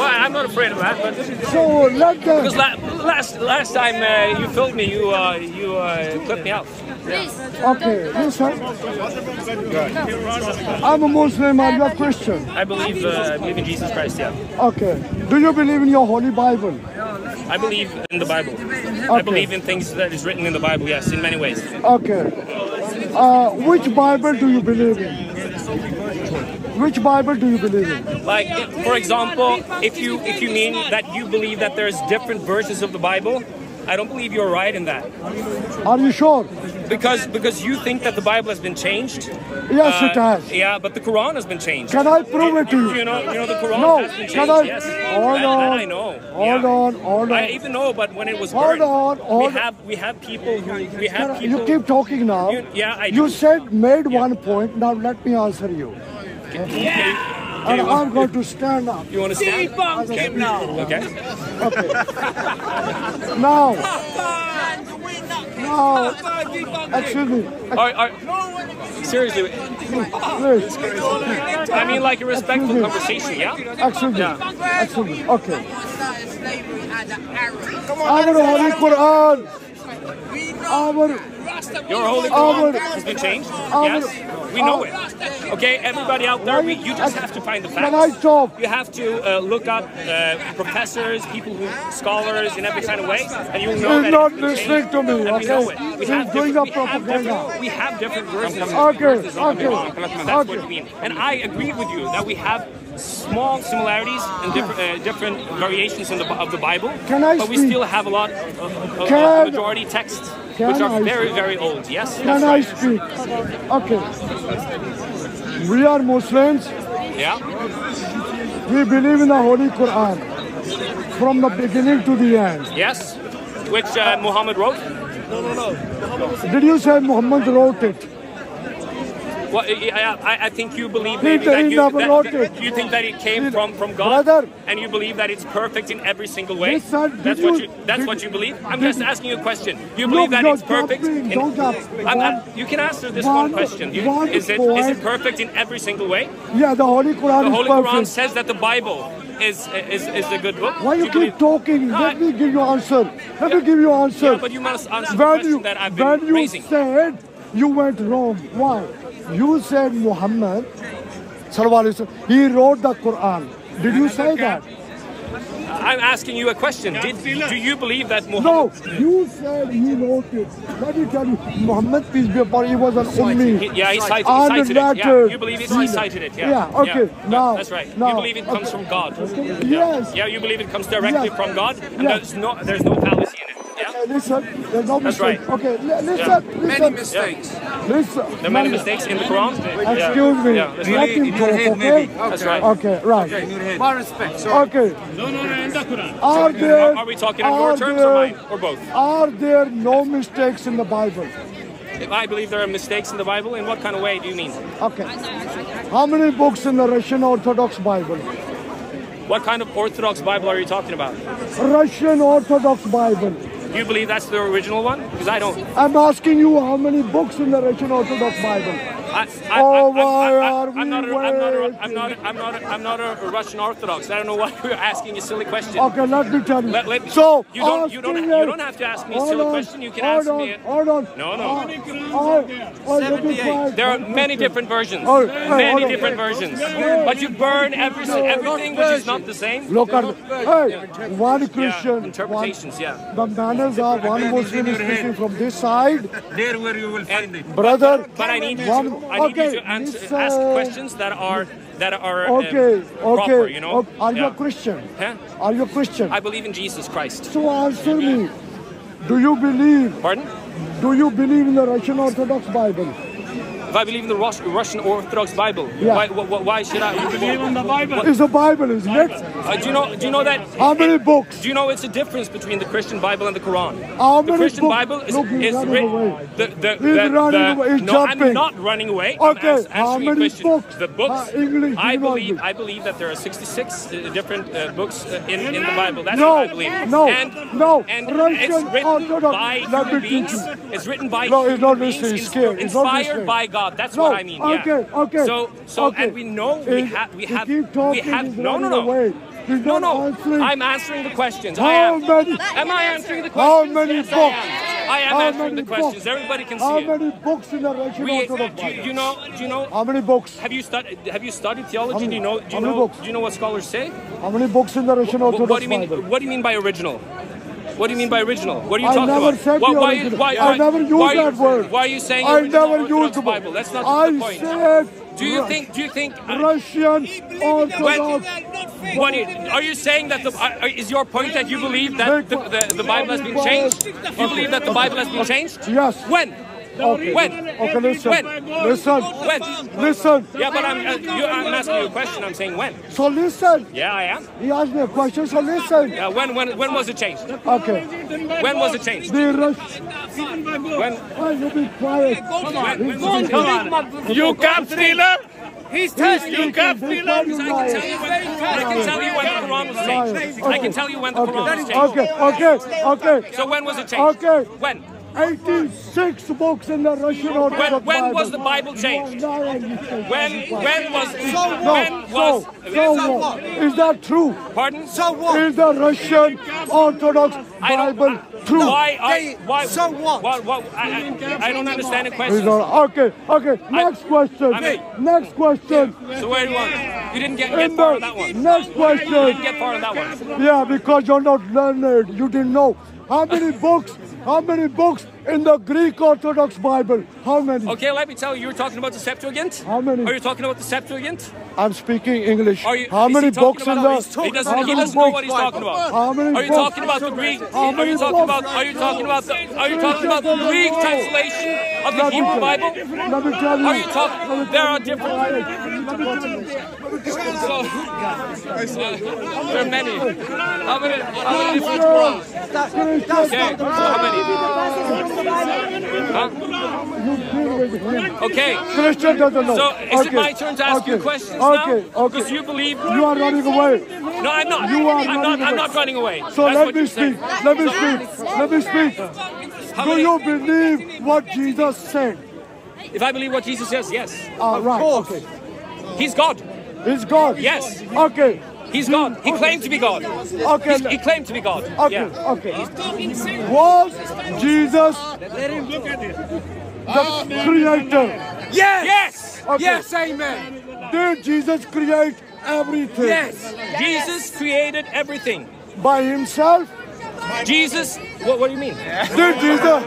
Well, I'm not afraid of that, but So let them. because la- last last time uh, you filmed me, you uh, you uh, clipped me out. Okay, listen. I'm a Muslim and you're Christian. I believe uh, believe in Jesus Christ. Yeah, Okay. Do you believe in your Holy Bible? I believe in the Bible. I believe in things that is written in the Bible. Yes, in many ways. Okay. Uh, which Bible do you believe in? Which Bible do you believe in? Like, if- for example, if you if you mean that you believe that there's different versions of the Bible, I don't believe you're right in that. Are you sure? Because because you think that the Bible has been changed. Yes, Uh, it has. Yeah, but the Quran has been changed. Can I prove it to you? You know, you know the Quran No, has been changed. can I? Yes, Hold that, on. I know. Hold on, hold on. I even know, but when it was Hold burned, on, hold we have we have people who we have people. You keep talking now. You- yeah, I You said made one point. Now let me answer you. Yeah. And I'm going to stand up. You want to stand? Debunk him now. Okay. Okay. now. Now. Excuse me. Are, are, seriously, Please. I mean like a respectful Excuse me. conversation, yeah? Excuse me. Yeah. Excuse me. Okay. Our Holy Quran. Our Your holy Quran has been changed. yes, we know it. Okay, everybody out there, we, you just have to find the facts. You have to uh, look up uh, professors, people who, scholars in every kind of way, and you'll know He's that not listening to me, and we know it. We have doing different- a we have different- We have different versions. Okay, verses of the okay, That's okay. what we mean. And I agree with you that we have small similarities and different, uh, different variations in the, of the Bible, Can I but we still have a lot of, of, of majority texts which are I very, speak? very old. Yes, Can that's I right. speak? Okay. We are Muslims. Yeah. We believe in the Holy Quran from the beginning to the end. Yes, which uh, Muhammad wrote. No, no, no. Did you say Muhammad wrote it? Well, I, I, I think you believe maybe that you, that- you think that it came from, from God, Brother. and you believe that it's perfect in every single way. Listen, did that's what you- you that's did- what you believe. I'm just asking you a question. You believe that it's perfect? in- I'm, you can answer this one- one, question. You, one is it is it perfect in every single way? Yeah, the Holy Quran The Holy. Quran says that the Bible is is is a good book. Why you Do keep talking? Let me give you answer. Let me give you answer. Yeah, but you must answer the question you, that I've been when you raising. said you went wrong. Why? You said Muhammad, he wrote the Quran. Did you say that? I'm asking you a question. Did, do you believe that Muhammad? No, you said he wrote it. Let me tell you, Muhammad, peace be upon him, he was an ummi. He- yeah, he cited, he cited it. Yeah, you believe it? He cited it. Yeah. Yeah, okay, now. That's right. now, you believe it comes okay. from God. Yes. Yeah, you believe it comes directly Yes. from God, and Yes. there's no there's no fallacy in it. Yeah. Okay, listen, there's no That's mistake. right. Okay, li- listen, Yeah. listen. Many mistakes. Listen. There are many mistakes in the Quran. Excuse me. Yeah, that's Let right. him talk, okay? That's right. Okay, right. More respect. Okay. No, no, no, in the Quran. Are there, Are, are we talking in your terms there, or mine or both? Are there no mistakes in the Bible? If I believe there are mistakes in the Bible, in what kind of way do you mean? Okay. How many books in the Russian Orthodox Bible? What kind of Orthodox Bible are you talking about? Russian Orthodox Bible. Do you believe that's the original one? Because I don't. I'm asking you how many books in the Russian Orthodox Bible? I, I, Oh, I, why I, I, are I'm not. A, I'm not. A, I'm not. A, I'm not. A, I'm not a Russian Orthodox. I don't know why you're asking a silly question. Okay, let me tell you. Let- let- so, you don't. You don't. You you- don't have to ask me a silly on, question. You can ask on, me. A, Hold on. no, no. Oh, I, I, oh, oh, let me try There are many different versions. Oh, hey, many on. different versions. But you burn every, everything which is not the same. Look at hey, one Christian, one, interpretations, yeah. the manners are one Muslim is speaking from this side, There where you will find it. brother. But I need you one, to, I need okay, you to answer, this, ask uh, questions that are that are um, Okay, okay. proper. You know. okay. Are you a Christian? Huh? Are you a Christian? I believe in Jesus Christ. So answer me. Do you believe? Pardon? Do you believe in the Russian Orthodox Bible? If I believe in the Rus- Russian Orthodox Bible, Yeah. why, why, why should I? You believe in the Bible? It's a Bible, isn't it? Uh, do you know? Do you know that? How many books? Do you know it's a difference between the Christian Bible and the Quran? How the many Christian books? Bible is, Look, he's is written. away. The, the, He's the, running the- away. He's no, jumping. I'm not running away. I'm Okay, how many question. books? The books. Uh, English, I believe. I believe that there are 66 uh, different uh, books uh, in, in the Bible. That's No, what I believe. no, and, no. And Russian it's written Orthodox- by Let human beings. It's written by No, it's human not beings. listening. He's ins- scared. He's not Inspired by God. That's No, what I mean. yeah. okay, okay, So, so, okay. and we know we He- have, we have, keep we talking, have. No, no, no. away. He's No, not no. answering. I'm answering the questions. I How am. many? Am I answering the questions? How many yes, books? I am. I am How answering many the questions. books? Everybody can see How it. many books in the Russian We, Orthodox uh, do, you- you know? Do you know? How many books? Have you studied? Have you studied theology? How do you know? Do you know? books? Do you know what scholars say? How many books in the Russian What, Orthodox what do you mean? Bible? What do you mean by original? What do you mean by original? What are you I talking never about? said why, the why, original. why, I never used why, that word. Why are you saying I original never used the Bible? That's not I the point. said do you think? Do you think? Russian Orthodox. What are you, are you saying that the uh, is your point that you believe that the, the, the Bible has been changed? You believe that the Bible has been changed? Yes. When? Okay. When? Okay, listen. When? Listen. When? Listen. Yeah, but I'm uh, you, I'm asking you a question. I'm saying when. So listen. Yeah, I am. He asked me a question, so listen. Yeah, when when when was it changed? Okay. When was it changed? The Rush. When? Why you be quiet? When it changed? You cap stealer! He's testing you cap He's stealer! I telling can tell you when I can tell you when the Quran was changed. I can tell you when the Quran was changed. Okay, okay, okay. So when was it changed? Okay. When? 86 books in the Russian Orthodox When, when Bible. was the Bible changed? When when was No, when was so, so what? Is that true? Pardon? So what? Is the Russian Orthodox I don't- Bible true? Why? I, why? So what? What? what I, I, I don't understand the question. okay, okay. Next question. I mean- Next question. So where do you want? You didn't get, In get far on that one. next question. You didn't get far on that one. Yeah, because you're not learned. You didn't know. How many books? How many books in the Greek Orthodox Bible? How many? Okay, let me tell you. You were talking about the Septuagint. How many? Are you talking about the Septuagint? I'm speaking English. Are you, How many books in the? He doesn't, he doesn't know what he's talking about. How many Are you books? talking about the Greek? How Are you talking about? Are you talking about the? Are you talking about the Greek translation of the Hebrew Bible? Let me tell you. Are you talking? There are different. So, uh, there are many. How many? How many different Qurans? Okay, so how many? Huh? Okay. Christian doesn't know. So is it Okay, my turn to ask you okay, questions okay, now? Okay, Because you believe You are running away. No, I'm not. You are I'm not. running I'm not running away. So That's let me speak. saying. Let me speak. Let me speak. How Do many- you believe what Jesus said? If I believe what Jesus says, yes. Ah, right. Okay. He's God. He's God. Yes. Okay. He's God. He claimed to be God. Okay. He's- he claimed to be God. Okay. Yeah. Okay. Was Jesus the creator? Yes. Yes. Okay. Yes. Amen. Did Jesus create everything? Yes. Jesus created everything. By himself? Jesus. What? What do you mean? Did Jesus?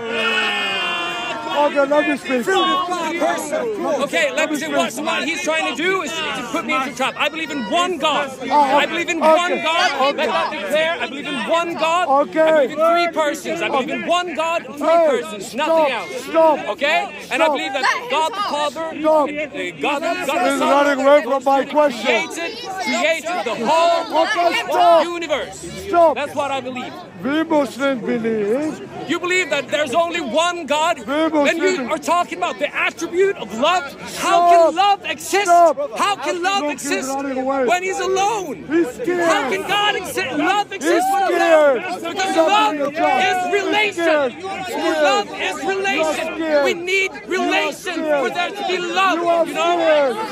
Okay, let me speak. Okay, let me say what. What he's trying to do is put me into a trap. I believe in one God. Oh, I believe in okay. one God. Okay. Let that declare. I believe in one God. Okay. I believe in three persons. I believe in one God and three Hey, persons. stop, Nothing else. stop, Okay? And I believe that God the Father, Stop. God, God the He's Son, running away from my question. created, created the whole Okay, universe. Stop. That's what I believe. We Muslims believe You believe that there's only one God? When you are talking about the attribute of love, how can love exist? How can love exist when he's alone? How can God exist? Love exists when alone? Because love is relation. Love is relation. We need relation for there to be love. You know?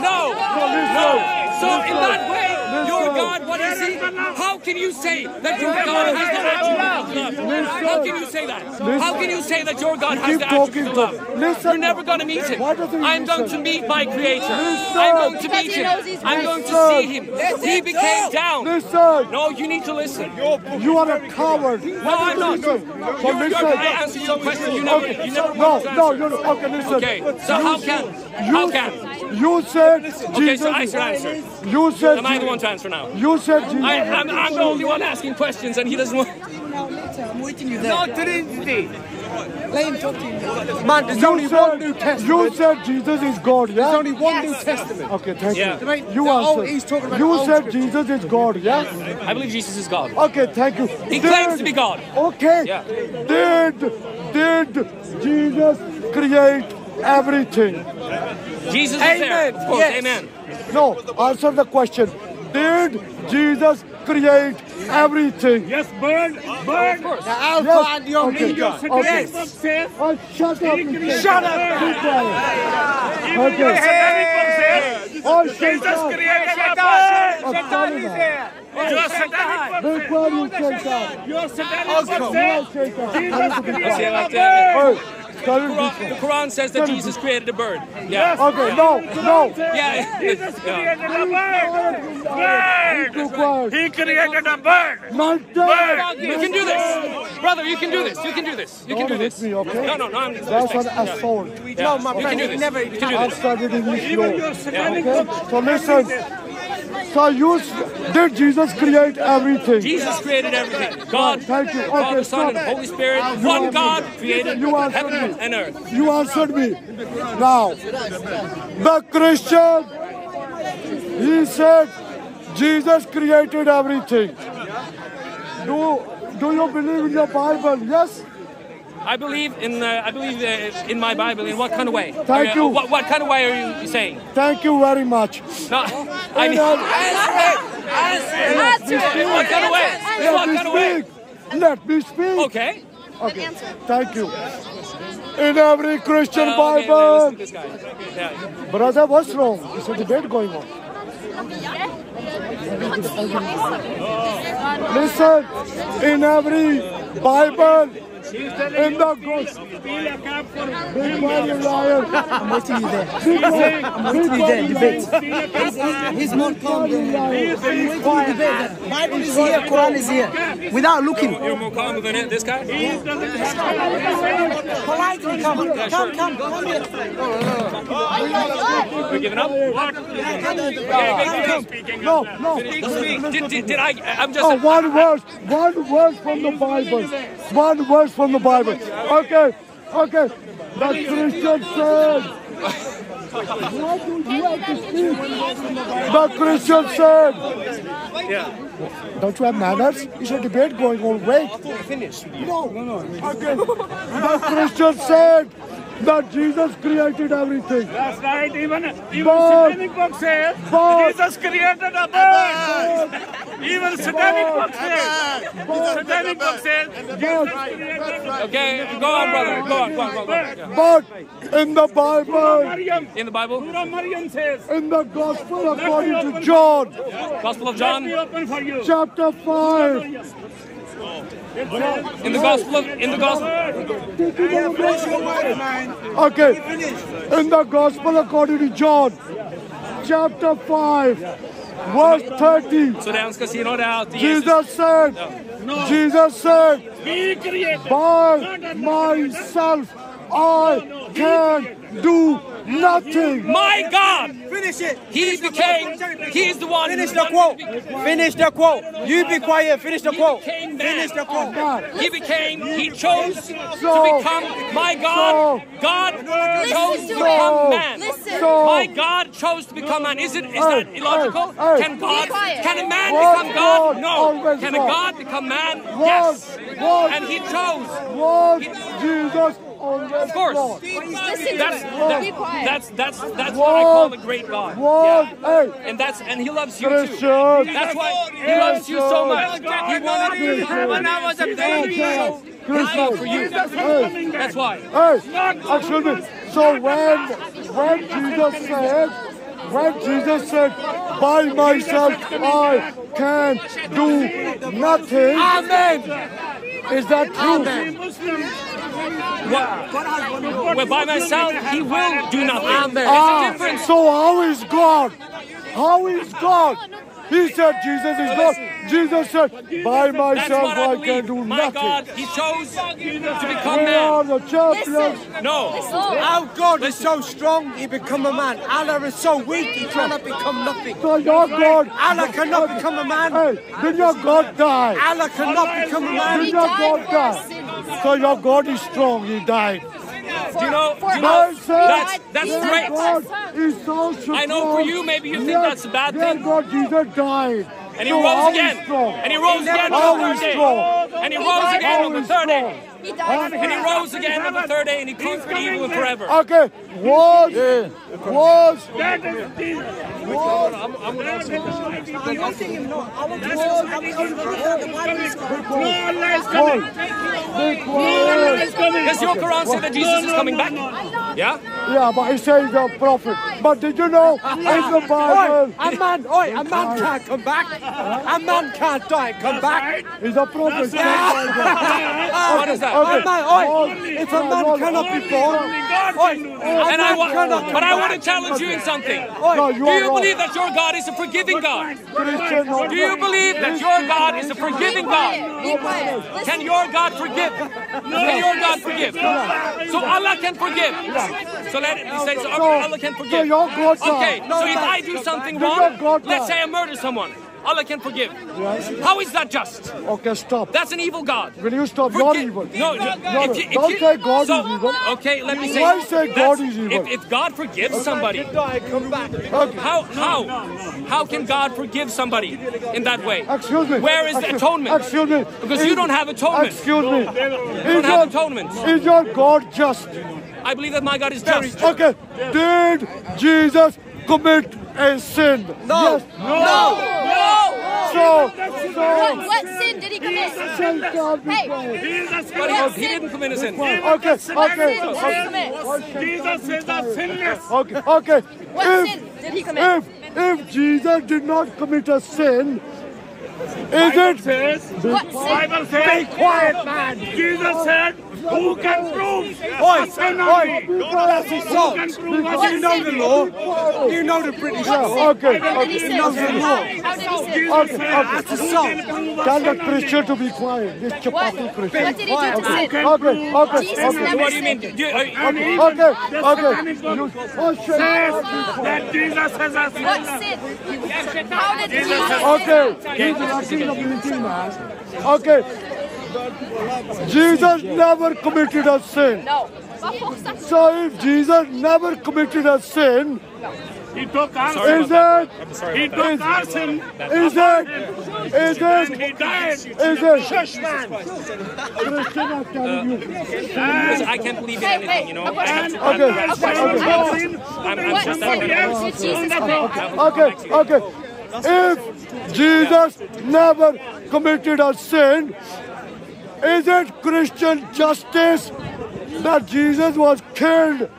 No. No. So in that way, your God, what is he? How can you say that your God has the attribute of love? How can you say that? How can you say that your God has the attribute of love? You're never going to meet him. I'm going to meet my Creator. I'm going to meet him. I'm going to see him. He became down. Listen. No, you need to listen. You are a coward. No, I'm not. Listen. You're, So you're, listen. I answered your question. You never, you never No, no, answer. no, no. Okay, listen. Okay, so how can? How can? You said Okay, so I should answer. You said. Am I the one to answer now? You said I, I'm, I'm the only one asking questions, and he doesn't want. I'm waiting you there. No, Trinity. Let him talk to you. Man, there's only one New Testament. You said Jesus is God, yeah? There's only one New Testament. Okay, thank Yeah. you. You answered. you said Jesus is God, yeah? I believe Jesus is God. Okay, thank you. He claims to be God. Okay. Yeah. Did did Jesus create everything? Jesus is there. Of course, amen. No, answer the question. Did Jesus create everything? Yes, bird, bird. The Alpha and the Omega. Okay. Yes. Oh, shut up. Shut up. Be quiet. Even Okay. the satanic book says Oh, Jesus Shaitan. created a bird. Oh, Satan is there. Your satanic book Be quiet, you Shaitan. Your satanic Okay. book says Jesus created I like a that. bird. Hey, tell Quran- the Quran says that Jesus created a bird. Yeah. Okay, no, no. Yeah. Jesus Yeah. created a bird. Bird. quiet. He created a bird. My dad. You can do this, brother. You can do this. You can do this. You can do Don't hit this. me, okay? No, no, no. I'm, That's an Yeah. assault. Yeah. No, my you can friend, do this. never- You can do I this. studied English Even law. your satanic Okay? book So listen. So you did Jesus create everything? Jesus created everything. God, Thank you. Okay, Father, Son, and. Holy Spirit. You One God me. created You heaven me. and earth. You answered me. Now, the Christian, he said Jesus created everything. Do, do you believe in the Bible? Yes? I believe in. Uh, I believe uh, in my Bible. In what kind of way? Thank Uh, you. What, what kind of way are you saying? Thank you very much. No, <laughs> I In need. a- Answer it. What kind of way? Let what me kind of way? speak. Let me speak. Okay. Okay. Thank you. In every Christian Uh, okay, Bible. listen this guy. Yeah. Brother, what's wrong? Is a debate going on? Listen, in every Bible, in the gospel. Big you liar. I'm waiting you there. Big man, I'm waiting you there debate. He's more calm than waiting. Bible is here, Quran is here. Without looking. You're more calm than this guy. Politely come. Come, come, come here. We're giving up. No, no. Did, did, did I? I'm just. Oh, one verse, one verse from the Bible. One verse from the Bible. Okay, okay. The Christian said. Why do you have to speak? The Christian said. Yeah. Don't you have manners? Is a debate going on? Wait. Finish. No, no, no. Okay. The Christian said that Jesus created everything. That's right. Even even But- satanic book says but- Jesus created a bird. Even satanic book says. Satanic book says Jesus created a bird. Okay, go on, brother. Go on, go on, go on. Go on. Yeah. But in the Bible, Maryam. In the Bible, says. in the Gospel according to John, Gospel of John. me open for you. chapter 5, In the Gospel of in the Gospel. Okay. In the Gospel according to John, chapter 5, verse 30, Så den ska se något out. Jesus. Jesus said, Jesus said, by myself I can do nothing. My God, Finish it. He became. He's the one. Finish the quote. Finish the quote. You be quiet. Finish the He quote. Finish the man. quote. He became. He chose So- to become my God. so- God chose to so- become man. Listen. So- My God chose to become man. Is it is that illogical? hey, hey. Can God Be can a man Was become God? God No. Can a God? God become man? Was- Yes. was- And he chose. Was Jesus Of course. God? Listen That's to that- Be quiet. that's that's that's what I call a great God. Hey, And that's and he loves you too. That's why he loves you so much. He wanted me when I was a baby. For you. Hey, That's why. hey. So when, when Jesus said, when Jesus said, by myself I can do nothing. Amen. Is that true? Well, by myself, he will do nothing. There's a Ah, so how is God? How is God? He said Jesus is God. Jesus said, by myself I I, can do My nothing. God, he chose to become We are the champions. No. Our God is so strong, he become a man. Allah is so weak, he cannot become nothing. So your God, Allah cannot become a man. hey, did your God die? Allah cannot become a man. Did your God die? So your God is strong, he died. Do you know? Do you know? son, That's that's your great. Is. I know for you, maybe you think Yes, that's a bad their thing. God, Jesus died. And he So rose again. And he rose again on the is third day. And he rose again on the third day. He died. And he rose again on the third day and he conquered evil forever. Okay, was, was, Does your Quran say that Jesus is coming back? Yeah? Yeah, but he says the prophet. But did you know in the Bible, A man, oi, a man can't come back. A man can't die and come back. he's a prophet. What is that? A man, oi, if a man cannot be born, oi, And I man wa- cannot but I want to challenge you in something. Do you believe that your God is a forgiving God? Do you believe that your God is a forgiving God? Be quiet. Listen. Can your God forgive? Can your God forgive? So Allah can forgive. So let it say so. Okay, Allah can So forgive. your God Okay, so if I do something wrong, let's say I murder someone, Allah can forgive. Yes. How is that just? Okay, stop. That's an evil God. Will you stop? You're evil. No, no, You're- if if don't you- say God so- is evil. Okay, let me say. Why say God is evil? If, if God forgives somebody, Die, come back. how how how can God forgive somebody in that way? Excuse me. Where is the atonement? Excuse me. Because you don't have atonement. Excuse me. You don't Is have your, atonement. is your God just? I believe that my God is just. Okay. Did Jesus commit a sin? No. Yes. No. So, What, so, what sin did he commit? shall God be Hey. praised. But he, he didn't commit a sin. Okay, What okay, sin did he commit? Jesus is a sinless. Okay, okay. What If, sin did he commit? if, if Jesus did not commit a sin, is it? says, What sin? Bible says, Be quiet, man. Jesus said, who can prove Oi, a sin oi, on that's his song. Who can prove a You know the law. You know the British law. okay, How did he okay. sin? knows the law. How did he sin? Jesus Okay, okay. That's a song. Tell the Christian to be quiet. This chapati Christian. What did he do to sin? Okay, okay, Jesus okay. What do you mean? Uh, do you, are you- Okay, okay, okay. shit. says that Jesus is a What sin? How did Jesus sin? Okay, he's asking the meeting, man. Okay, Jesus never committed a sin. No. So if Jesus never committed a sin, He took our is sin. it? He took our sin. Is it? Is And it? he died. Is it? Shush, man. Christian, I'm telling you. I can't believe in Hey, anything, hey, you know. a question. I'm- Okay, okay. I'm, I'm just sin that kind of did Jesus commit? Okay, okay. If Jesus never committed a sin, is it Christian justice that Jesus was killed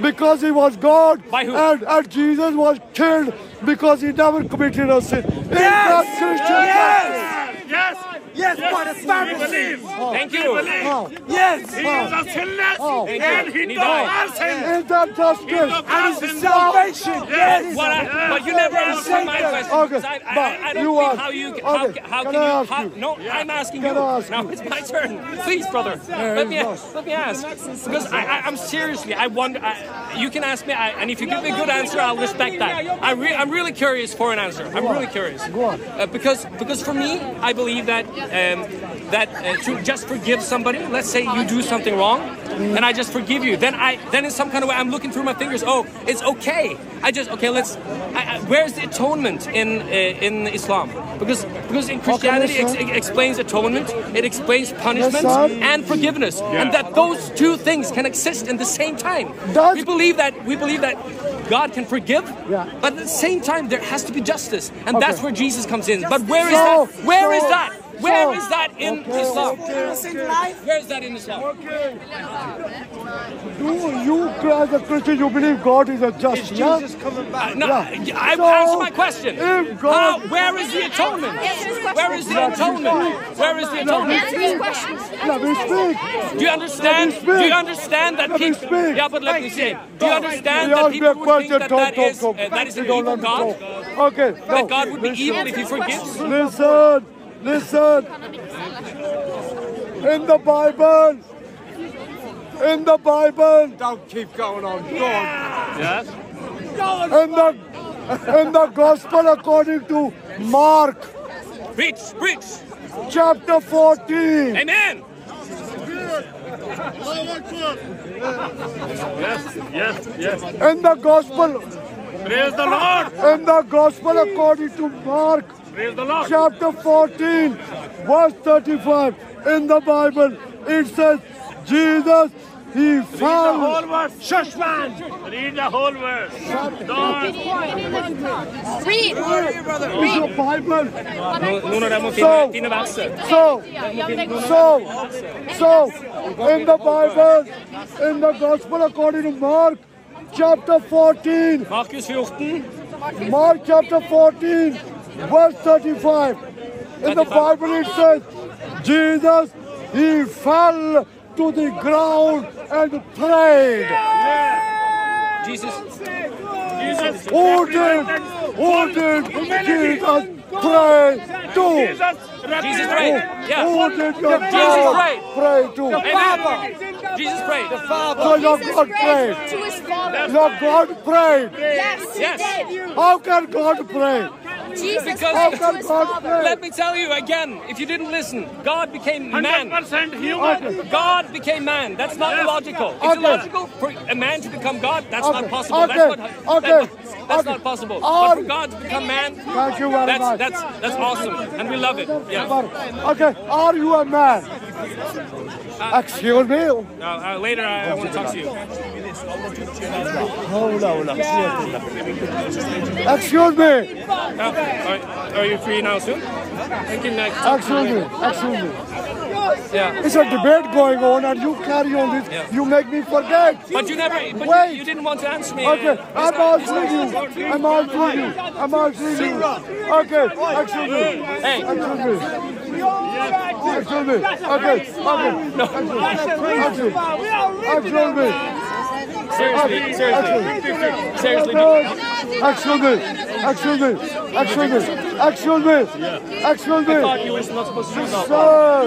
because he was God? And, and Jesus was killed because he never committed a sin. Is that Christian justice? Yes. Yes, by the We Pharisees. believe. Thank you. believe. How? Yes. He is a sinless. Oh. And he And he died. our sin. Is that justice? And our it's a sin. salvation. Yes. What I, but you never answered my question. Okay, I, I, I don't you think ask- how you how, okay, how can can I you ask how, you? no I'm asking Can you ask now you? it's my turn please brother let me ask, let me ask because I, I I'm seriously I wonder I, you can ask me I, and if you give me a good answer I'll respect that I re, I'm really curious for an answer I'm really curious Go on. uh, because because for me I believe that um, that uh, to just forgive somebody. Let's say you do something wrong, and I just forgive you. Then I then in some kind of way I'm looking through my fingers. Oh, it's okay. I just okay. Let's. I, I, where's the atonement in uh, in Islam? Because because in Christianity yes, ex- it explains atonement. It explains punishment sir. and forgiveness, and that those two things can exist in the same time. we believe that we believe that God can forgive, but at the same time there has to be justice, and that's where Jesus comes in. But where is So- that? Where is so- that? Where so- is that in Okay, Islam? okay. Where is that in Islam? Do you, as a Christian, you believe God is a just? Is Jesus yeah? Uh, no, Yeah. I So, answer my question. if God- How, where is the atonement? Where is the atonement? Where is the atonement? Let me speak. Do you understand? Do you understand that Let me people? speak. Yeah, but let me say. Do you understand You that ask me a people would think question, that talk, that talk, is uh, that is You an evil God? Okay. That no, God would be evil if He forgives? Listen, listen. In the Bible, in the Bible. Don't keep going on. God. Yes. In the in the Gospel according to Mark. Preach, preach. Chapter 14. Amen. Yes, yes, yes. In the Gospel. Praise the Lord. In the Gospel according to Mark. Praise the Lord. Chapter 14, verse 35. In the Bible, it says, Jesus, he Read the whole verse. Shush, man. Read the whole verse. Don't. Read. Is your Bible? Nå- Noen av dem So, finne, finne verset. so, so, so, in the Bible, in the Gospel according to Mark, chapter 14, Markus 14. Mark chapter 14, verse 35. In the Bible it says, Jesus, he fell to the ground and prayed. Jesus. Jesus. Who did, who did Jesus pray to? Jesus prayed. Yeah. Who did your Jesus God prayed. pray to? Amen. Jesus prayed. The So your God prayed. To his father. Your God prayed. Yes, he Yes. How can God pray? Jesus Because prayed to his God father. pray? let me tell you again, if you didn't listen, God became man. 100% human. God became man. That's not Yes. logical. It's Okay. illogical for a man to become God. That's Okay. not possible. Okay. That's, what, Okay. that- that's Okay. not possible. Or- but for God to become man, Thank you very that's, much. that's that's awesome, and we love it. Yeah. Okay, are you a man? Excuse me? Uh, uh, later, I, I want to talk to you. Hold on, hold on. Excuse me. Uh, are, are you free now soon? I can, uh, you Excuse me. Excuse me. Yeah. It's a debate going on and you carry on this. Yeah. You make me forget. But you never, but Wait. you, you didn't want to answer me. Okay, Uh, I'm answering you. I'm answering you. I'm answering you. Okay, excuse me. Hey. Excuse me. Me. Okay, okay. No. Excuse me. Seriously, seriously. Seriously. Me. Excuse me. Excuse me. I thought you were not. Sir,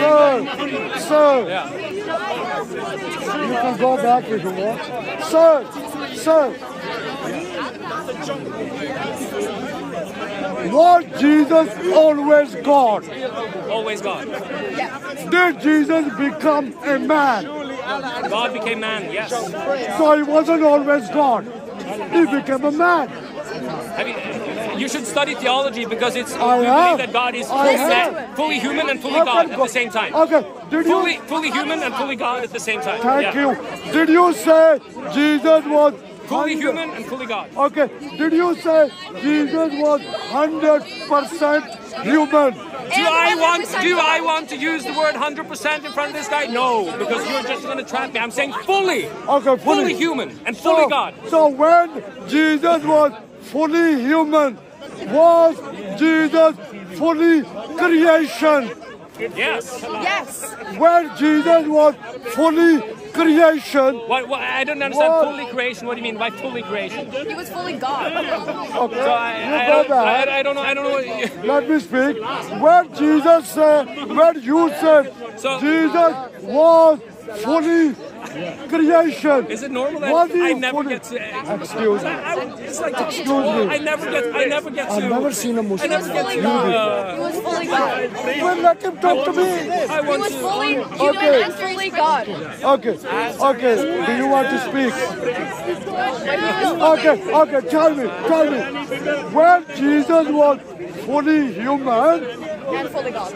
sir, sir. You can go back if you want. Sir, sir. Was Jesus always God? Always God. Did Jesus become a man? God became man, yes. So he wasn't always God. He became a man. Have you, you should study theology because it's I we have. believe that God is I fully, man, fully human and fully God at the same time. Okay, did you? Fully, fully human and fully God at the same time. Thank Yeah. you. Did you say Jesus was Fully human and fully God. Okay, did you say Jesus was 100% human? Do I want do I want to use the word 100% in front of this guy? No, because you're just going to trap me. I'm saying fully. Okay, fully human and fully so, God. So when Jesus was fully human, was Jesus fully creation? Yes. Yes. When Jesus was fully creation, What, what, I don't understand What? fully creation. What do you mean by fully creation? He was fully God. okay, So I, you I, go don't, back. I, I don't know. I don't know. What you, <laughs> Let me speak. When Jesus said, when you said So- Jesus was fully creation. Is it normal that What I never get to? Excuse me. I, I, it's like Excuse me. I never get. I never get to. I've never seen a I Muslim. never get to. Uh, He was fully God. Well, let him talk to me. I He was fully human Okay. and fully God. Okay, okay. Do you want to speak? Okay, okay. Tell me, tell me. When Jesus was fully human, And fully God.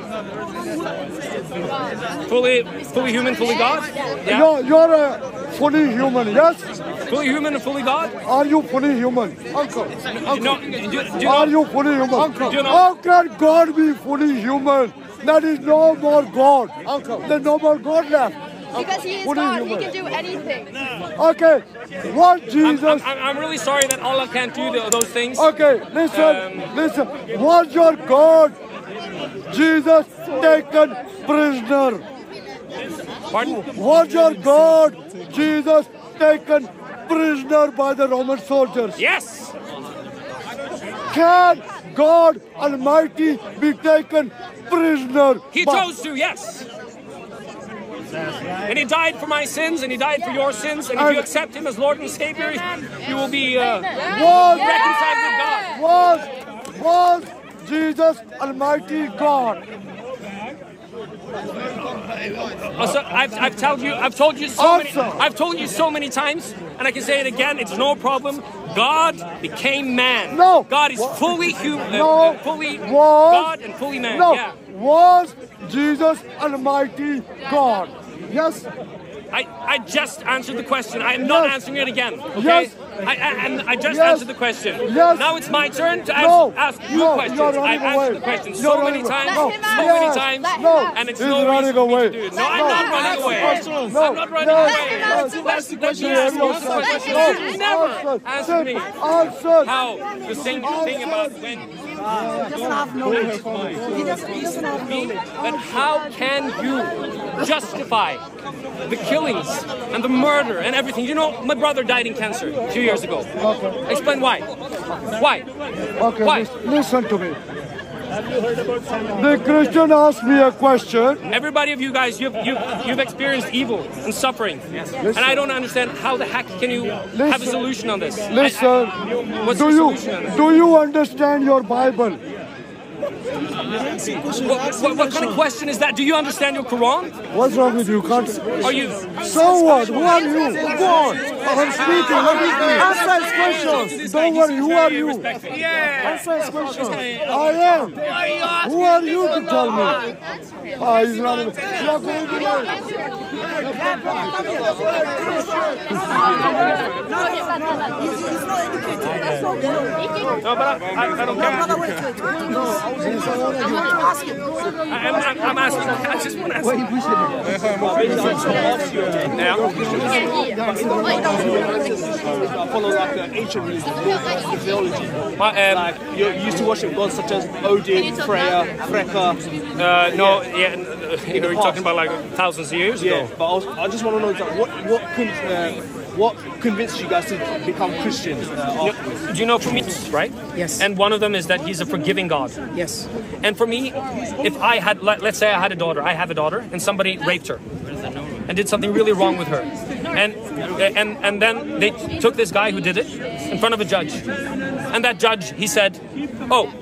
Fully, fully human, fully God. Yeah. you're, you're a fully human, yes? Fully human and fully God. Are you fully human? Uncle, No, do, you- do you are know? you fully human? Uncle, you know- how can God be fully human? There is no more God. Uncle, there's no more God left. Because he is Fully God. He can do anything. Okay, what I'm, Jesus I'm, I'm really sorry that Allah can't do the, those things. Okay, listen, Um, listen. Was your God, Jesus, taken prisoner? Pardon? Was your God, Jesus, taken prisoner by the Roman soldiers? Yes. Can God Almighty be taken prisoner? He chose to. Yes. And he died for my sins, and he died for your sins. And if you accept him as Lord and Savior, you will be uh, Was, reconciled with God. was, was Jesus Almighty God? Uh, so I've, I've told you, I've told you so many, I've told you so many times, and I can say it again. It's no problem. God became man. No. God is fully human, No. fully Was- God and fully man. No, Yeah. was Jesus Almighty God? Yes. I, I just answered the question. I am not Yes. answering it again. Okay? Yes. I, I, and I just Yes. answered the question. Yes. Now it's my turn to ask, No. ask you No, questions. you're I've running answered away. the question You're so many running away. times, No. so Yes. many times, No. and it's He's no running reason for me away. to do it. No, I'm No. not running away. No. I'm not running No. away. No. Let me ask the question. Yes, Ask me yes, one question. yes. You never Answer. asked me Answer. how the same thing about when. He doesn't have knowledge. He doesn't, he doesn't have knowledge. But how can you justify the killings and the murder and everything? You know, my brother died in cancer a few years ago. Explain why. Why? Okay, Why? listen to me. The Christian asked me a question. Everybody of you guys, you've, you've, you've experienced evil and suffering. And I don't understand how the heck can you have a solution on this? Listen, What's do the you do you understand your Bible? What, what, what kind of question is that? Do you understand your Quran? What's wrong with you? Can't. Are you? So what? Who are you? Go on. I'm speaking. Let me answer his questions. Don't worry. Who are you? Answer his questions. I am. Who are you to tell me? Ah, he's running. You are going to No, but I, I, I don't care. Ask him. I'm, I'm, I'm asking. I just want to ask. Why are you pushing follow like the ancient religion, theology. um, like you used to worship gods such as Odin, Freya, Freka. Uh, no, yeah, know, <laughs> you're talking about like thousands of years Yeah, ago. but I, was, I just want to know like, what what con- uh, what convinced you guys to become Christians uh? Do you know for me, right? Yes. And one of them is that he's a forgiving God. Yes. And for me, if I had, let, let's say I had a daughter, I have a daughter, and somebody raped her and did something really wrong with her, and and and then they took this guy who did it in front of a judge, and that judge he said, "Oh,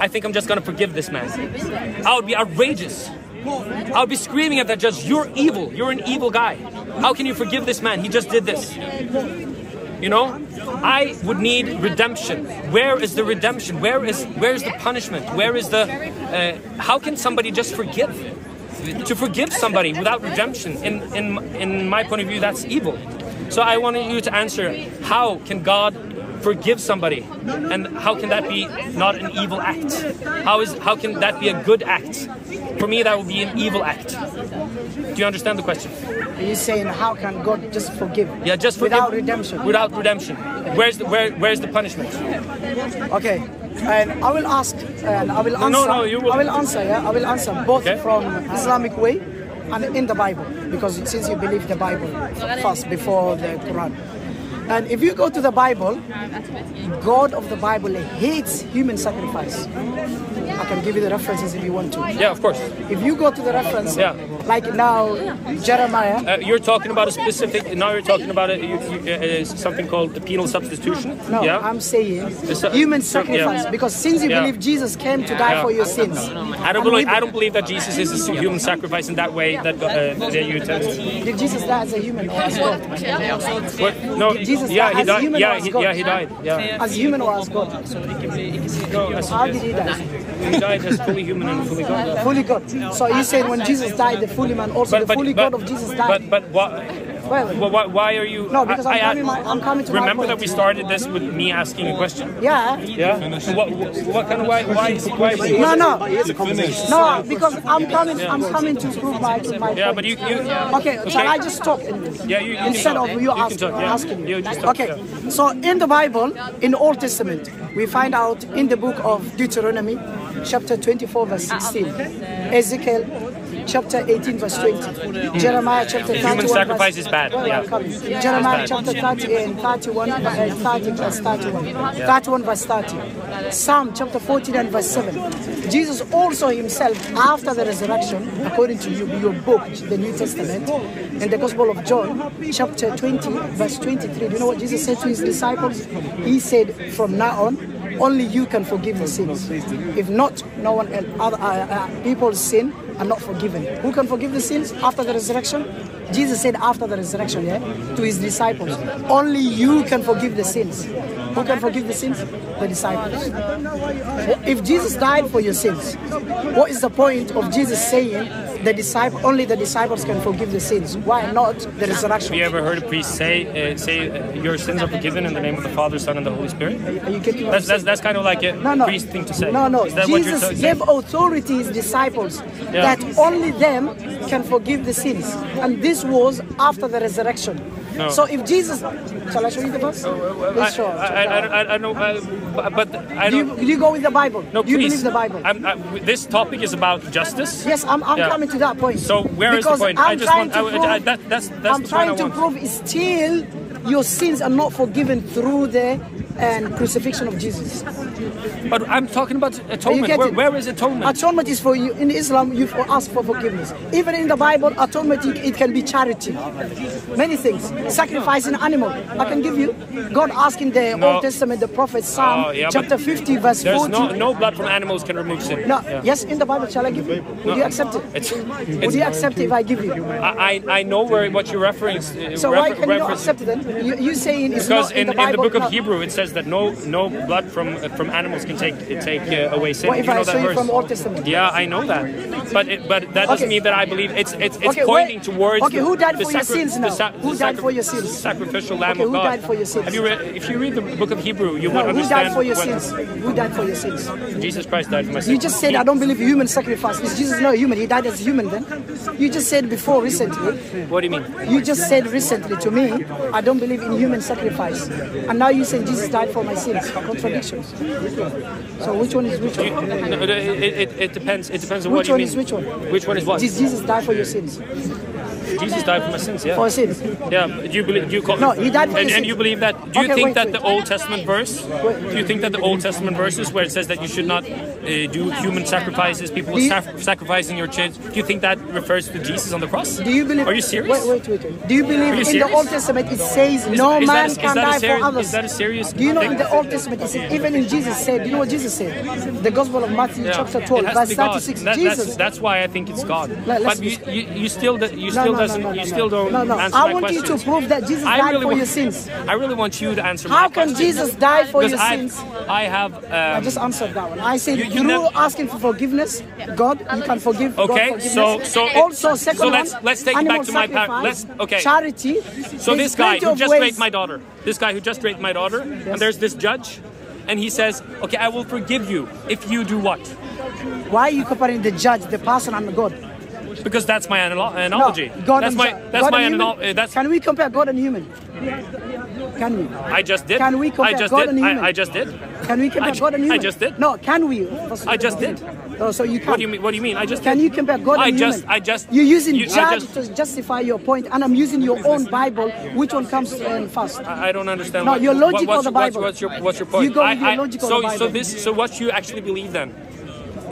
I think I'm just gonna forgive this man." I would be outrageous. I would be screaming at that judge, "You're evil. You're an evil guy. How can you forgive this man? He just did this." You know, I would need redemption. Where is the redemption? Where is where is the punishment? Where is the? Uh, how can somebody just forgive? To forgive somebody without redemption, in in in my point of view, that's evil. So I wanted you to answer: How can God forgive somebody, and how can that be not an evil act? How is how can that be a good act? For me, that would be an evil act. Do you understand the question? Are you saying how can God just forgive? Yeah, just forgive, Without redemption. Without redemption. Where's the where where's the punishment? Okay, and I will ask, and I will answer. No, no, you will- I will answer. Yeah, I will answer both Okay. from Islamic way and in the Bible, because since you believe the Bible first before the Quran. And if you go to the Bible, God of the Bible hates human sacrifice. I can give you the references if you want to. Yeah, of course. If you go to the reference, Yeah. like now, Jeremiah. Uh, you're talking about a specific. Now you're talking about a, you, you, uh, something called the penal substitution. No, yeah. I'm saying a- human so- yeah. sacrifice. Because since you Yeah. believe Jesus came to die Yeah. for your sins, I don't believe. I don't believe that Jesus is a human sacrifice in that way that uh, that you tell. Did Jesus die as a human or as God? What? No. Did Jesus yeah, die he as a died. or Yeah, as he, yeah, he died. Yeah. As human or as God? No, as- How did he die? He died as fully human and fully God. Fully God. So you saying when Jesus died, the fully man, also the fully God of Jesus died. But but why? Well, why, why are you? No, because I'm I- I- coming my- I'm coming to Remember point. that we started this with me asking a question. yeah. Yeah. What, what, what kind of why? Why is why? Is No, no, no, because I'm coming. I'm coming to prove my my Yeah, point. but you. you Okay, shall I just talk? Yeah, you, you Instead of you, You ask, talk, yeah. asking me. You just talk, Okay, so in the Bible, in the Old Testament, we find out in the book of Deuteronomy, chapter 24, verse 16, Ezekiel, chapter 18, verse 20, Jeremiah, chapter 31, Human sacrifice verse, is bad, yeah. I'm coming. It's Jeremiah, bad. chapter 30 and 31, uh, 30, verse 31, Yeah. 31, verse 30, Psalm, chapter 14, and verse 7. Jesus also himself, after the resurrection, according to you, your book, the New Testament, in the Gospel of John, chapter 20, verse 23. Do you know what Jesus said to his disciples? He said, From now on, only you can forgive the sins. If not, no one else. Other uh, uh, people's sin are not forgiven. Who can forgive the sins after the resurrection? Jesus said after the resurrection, yeah, to his disciples, only you can forgive the sins. Who can forgive the sins? The disciples. If Jesus died for your sins, what is the point of Jesus saying the disciple only the disciples can forgive the sins? Why not the resurrection? Have you ever heard a priest say, uh, "Say uh, your sins are forgiven in the name of the Father, Son, and the Holy Spirit"? Are you That's that's, that's kind of like a No, no. priest thing to say. No, no. Is that what you're Jesus saying? gave authority his disciples Yeah. that only them can forgive the sins. And this was after the resurrection. No. So if Jesus, shall I show you the verse? I, Please show. I, I, I, I know, uh, but- I Do you, do you go with the Bible? No, do you please. believe the Bible? I'm, I, this topic is about justice. Yes, I'm, I'm Yeah. coming to that point. So where is because the point? I'm I just want. prove, I, that, that's that's I'm the point trying to prove still your sins are not forgiven through the um, crucifixion of Jesus. But I'm talking about atonement. Where, where is atonement? Atonement is for you. In Islam, you ask for forgiveness. Even in the Bible, atonement it, can be charity. Many things. Sacrifice an animal. I can give you. God asking the No. Old Testament, the prophet Psalm, Oh, yeah, chapter 50, verse There's 40. no no blood from animals can remove sin. No, Yeah. yes, in the Bible, shall I give you? Would No. you accept it? It's, Would it's, you accept it if I give you? I, I know where what you're referring. Uh, So why refer- can you not accept it then? You, you saying it's Because not in, in, the in the book of. Hebrew it says that no no blood from uh, from animals can take take uh, away sin. What if you know I that verse? from Old Testament? Yeah, I know that, but it, but that doesn't mean that I believe it's it's it's Okay, pointing towards. Okay, who died the for your sins now? Who died for your sins? Sacrificial Lamb Okay, of who God. died for your sins? Have you read? If you read the book of Hebrew, you No, would who understand. died for your sins? Who died for your sins? Jesus Christ died for my sins. You just said I don't believe in human sacrifice. Is Jesus not human? He died as a human then? You just said before recently. What do you mean? You just said recently to me, I don't believe in human sacrifice. And now you say Jesus died for my sins. Contradictions. So which one is which one? No, it, it, it depends. It depends on Which you one mean. is which one? Which one is what? Jesus die for your sins? Jesus died for my sins. Yeah. For sins. Yeah. Do you believe? Do you call? No, he died for and, and you believe that? Do you Okay, think wait, that wait. the Old Testament verse? Do you think that the Old Testament verses where it says that you should not uh, do human sacrifices, people you- sac- sacrificing your kids? Do you think that refers to Jesus on the cross? Do you believe? Are you serious? Wait, wait, wait. wait. Do you believe you in the? Old Testament it says Is- no is man a- can die for others? is that a serious Do you know thing? in the Old Testament it says even in Jesus said? Do you know what Jesus said? The Gospel of Matthew Yeah. chapter 12 verse 36. That- Jesus. That's, that's why I think it's God. Let- but you, you, you still you still no, no, doesn't no, no, you still don't No, no. I want you to prove that Jesus I died really for your sins. I really want you to answer How can questions. Jesus die for Because your I, sins? I have. Um, I just answered that one. I said You- you through asking for forgiveness, God, you can forgive. Okay, so so also second so let's let's take it back to my sacrifice, parent. Let's okay. Charity. So this guy who just raped my daughter, this guy who just raped my daughter, and there's this judge, and he says, "Okay, I will forgive you if you do what?" Why are you comparing the judge, the person, and God? Because that's my analo- analogy. No, God that's my that's God my analogy. That's Can we compare God and human? Can we? I just did. Can we compare I just God did. and human? I, I just did. Can we compare I God and human? I just did. No, can we? I just did. Oh, so you can. What do you mean? What do you mean? I just Can did. you compare God I and just human? I just You're using you- I judge just- to justify your point, and I'm using your own Bible. Which one comes um, first? I I don't understand. No, what, your logic what, what's, or the what's- Bible? What's, your what's your point? You go with your I- logic or so the so this so what you actually believe then?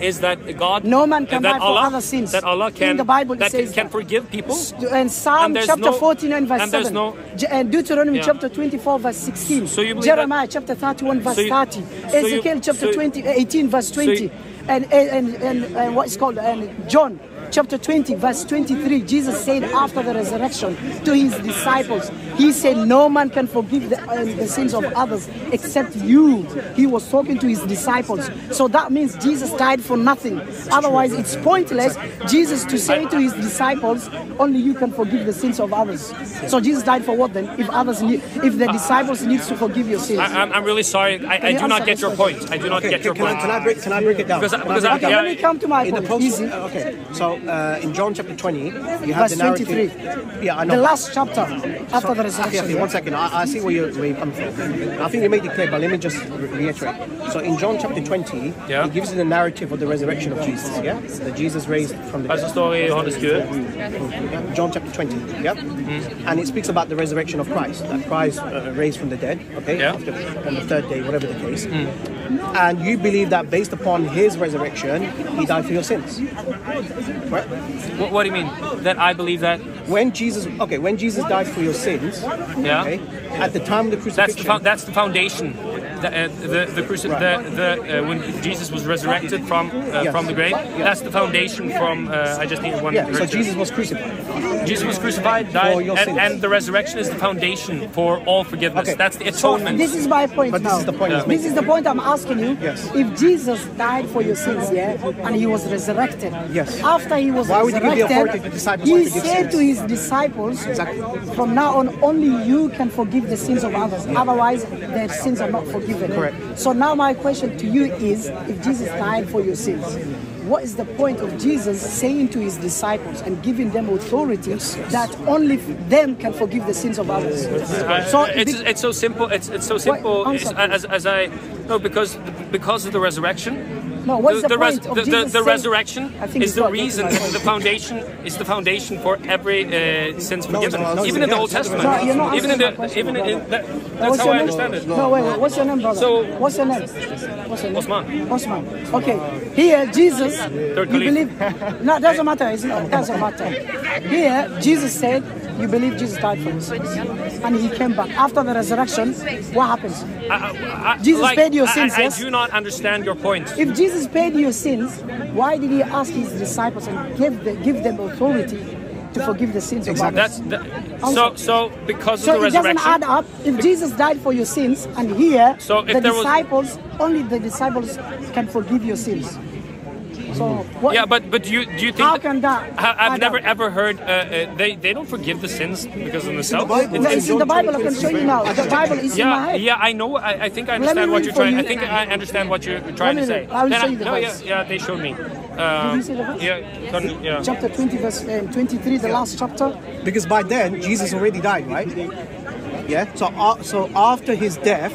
Is that God No man can that Allah, other sins. That Allah can In the Bible it that says can forgive people. And Psalm And chapter no- 49 verse and there's 7. no- and Deuteronomy Yeah. chapter 24 verse 16. So you Jeremiah chapter 31 verse So you- 30. so you- Ezekiel chapter so you- 20, 18 verse 20. you- and, and, and, and what is called and John chapter 20 verse 23. Jesus said after the resurrection to his disciples, he said no man can forgive the, um, the sins of others except you. He was talking to his disciples. So that means Jesus died for nothing. Otherwise it's pointless Jesus to say to his disciples, only you can forgive the sins of others. So Jesus died for what then? If others need, if the disciples needs to forgive your sins. I, I'm, I'm really sorry. I, I you do not get your question? point. I do not Okay, get your can, point. I, can I break? Can I break it down? Because- Can I because break I- it down? yeah. Let me come to my In point. post, Easy. okay. So uh, in John chapter 20, you have Verse the narrative. 23. Yeah, I know. The last chapter after So- the resurrection. Okay, okay, one second. I, I see where you're, where you're coming from. I think you made it clear, but let me just reiterate. So in John chapter 20, Yeah. he gives you the narrative of the resurrection of Jesus, yeah? That Jesus raised from the Hva som dead. står i Johannes 20? Yeah, John chapter 20, yeah? And it speaks about the resurrection of Christ, that Christ uh, raised from the dead, okay? Yeah. After, on the third day, whatever the case. And you believe that based upon his resurrection, he died for your sins. Right? What, what do you mean? That I believe that When Jesus, okay, when Jesus died for your sins, Yeah. okay, at the time of the that's crucifixion, the fo- that's the foundation. The uh, the the, cruci- the, the uh, when Jesus was resurrected from uh, Yes. from the grave, that's the foundation from. Uh, I just need one. yeah, so. Jesus was crucified. Jesus was crucified, died, For your and, sins. and the resurrection is the foundation for all forgiveness. Okay. That's the So atonement. this is my point But this is the point he's This is the point I'm asking you. Yes. If Jesus died for your sins, yeah, and he was resurrected. Yes. After he was Why resurrected, authority to disciples not he said to his disciples, from now on, only you can forgive the sins of others. Otherwise, their sins are not forgiven. Correct. So now my question to you is, if Jesus died for your sins, what is the point of Jesus saying to his disciples and giving them authority that only them can forgive the sins of others? Uh, So it's, it's so simple. It's it's so simple. answer, as, as I no because because of the resurrection. No, what's the res- point of the, the, Jesus the saying- resurrection I think is the reason, the foundation is the foundation for every uh, sins forgiven. no, no, even in the Old Testament, No, you're not even in the question, even in, brother. that, What's that's how I name? understand it. No, wait, wait. What's your name, brother? So- what's your name? What's your name? Osman. Osman. Okay. Here, Jesus. You believe? No, it doesn't matter. It's not, it doesn't matter. Here, Jesus said, "You believe Jesus died for your sins, and He came back after the resurrection." What happens? I, Jesus like, paid your sins, I, yes? I do not understand your point. If Jesus paid your sins, why did He ask His disciples and give the, give them authority to forgive the sins of others? That's the, so so because So of the resurrection. So it doesn't add up. If Jesus died for your sins, and here So if the there was- disciples, only the disciples can forgive your sins. So what? Yeah, but but do you do you think? How can that? I, I've never up? ever heard uh, uh, they they don't forgive the sins because of themselves. No, it's in the Bible. I can show you now. The Bible is in my Yeah, head. yeah, I know. I, I think I understand what you're for trying. I think I understand what you're trying to say. I will Then show you the no, yeah, verse. yeah, they showed me. Um, Did you see the verse? Yeah, yeah. Chapter 20, verse um, 23, the last chapter. Because by then, Jesus already died, right? Yeah? So, uh, so after his death,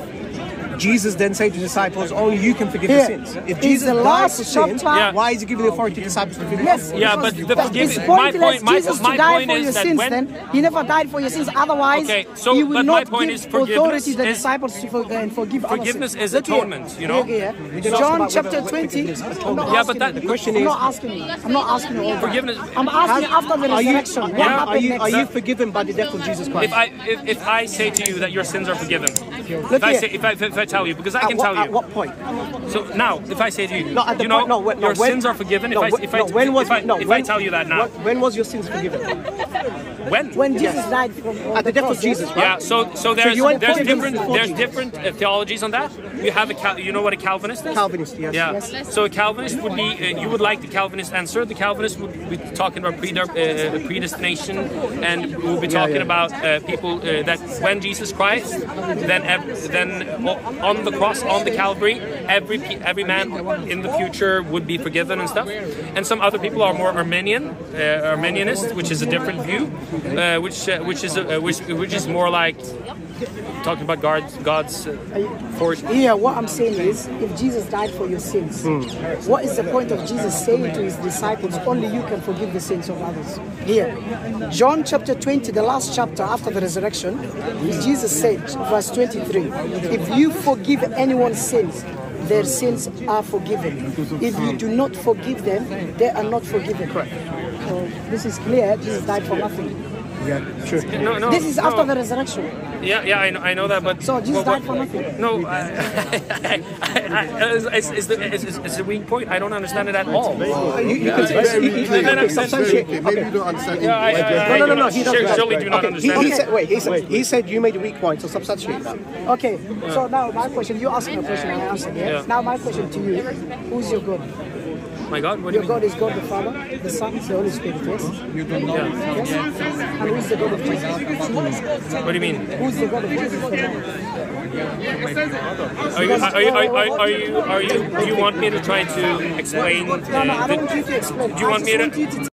Jesus then said to the disciples, only you can forgive Here, the sins. If Jesus the died last for sins, Yeah. why is he giving the authority to the disciples to forgive Yes. Yeah, but the But forgive- my point- my- Jesus my to die point for is your that sins when- then. He never died for your sins. Otherwise, Okay, so- he will not point give is authority to the disciples to for, and forgive Forgiveness is Look here. atonement, you know? Look here. We didn't ask John chapter 20. forgiveness is I'm not Yeah, but that- the question is... I'm is- not asking you. I'm not asking you. Forgiveness- I'm asking after the are you, resurrection. What happened are you, next? are you forgiven by the death of Jesus Christ? If I if, if I say to you that your sins are forgiven, Look if I say if I, if I tell you because I At can what- tell you At what point? So now, if I say to you, No, at the you know, point, no, when, no, your when, sins are forgiven. No, if I, if I, no, when was if I, no, if when, I tell you that now, when was your sins forgiven? When? When Jesus died from At the death cross, of Jesus, right? Yeah, so so there's you went there's different there's different uh, theologies on that. You have a Cal- you know what a Calvinist is? Calvinist, yes. Yeah. Yes. So a Calvinist would be uh, you would like the Calvinist answer. The Calvinist would be talking about prede- uh, predestination, and we'll be talking yeah. about uh, people uh, that when Jesus Christ, then ev- then o- on the cross on the Calvary, every pe- every man in the future would be forgiven and stuff. And some other people are more Arminian, uh, Arminianist, which is a different view, uh, which uh, which is uh, which which is more like talking about God's God's uh, force. Yeah, what I'm saying is, if Jesus died for your sins, Hmm. what is the point of Jesus saying to his disciples, only you can forgive the sins of others? Here, John chapter 20, the last chapter after the resurrection, Jesus said, verse 23, if you forgive anyone's sins, their sins are forgiven. If you do not forgive them, they are not forgiven. Correct. So this is clear. Jesus died for nothing. Yeah, sure. No, no, this is no. after the resurrection. Yeah, yeah, I know, I know that, but So Jesus but- died for nothing. No, I, <laughs> I, I, it's, it's, it's, the, it's, it's a weak point. I don't understand it at all. You- you Yeah, can- it's- you- you- it's you not can sense- Maybe you don't understand. Yeah, I- I- I- no, no, no, no. He Surely- doesn't. surely do not Okay, he- understand He, it. said, wait, he said, he said you made a weak point, so substantiate that. Okay, so now my question, you asked me a question, I answered, yeah? Yeah. Now my question to you, who's your God? My God, what do Your you mean? God is God the Father, the Son, the Holy Spirit, yes? You do not Yeah. Yes? And who's the God of Jesus? What do you mean? Who's the God of Jesus? Are you, are you, are, are, are you, are you, do you want me to try to explain? No, no, I uh, don't the- want you to explain. Do you want me want to? you to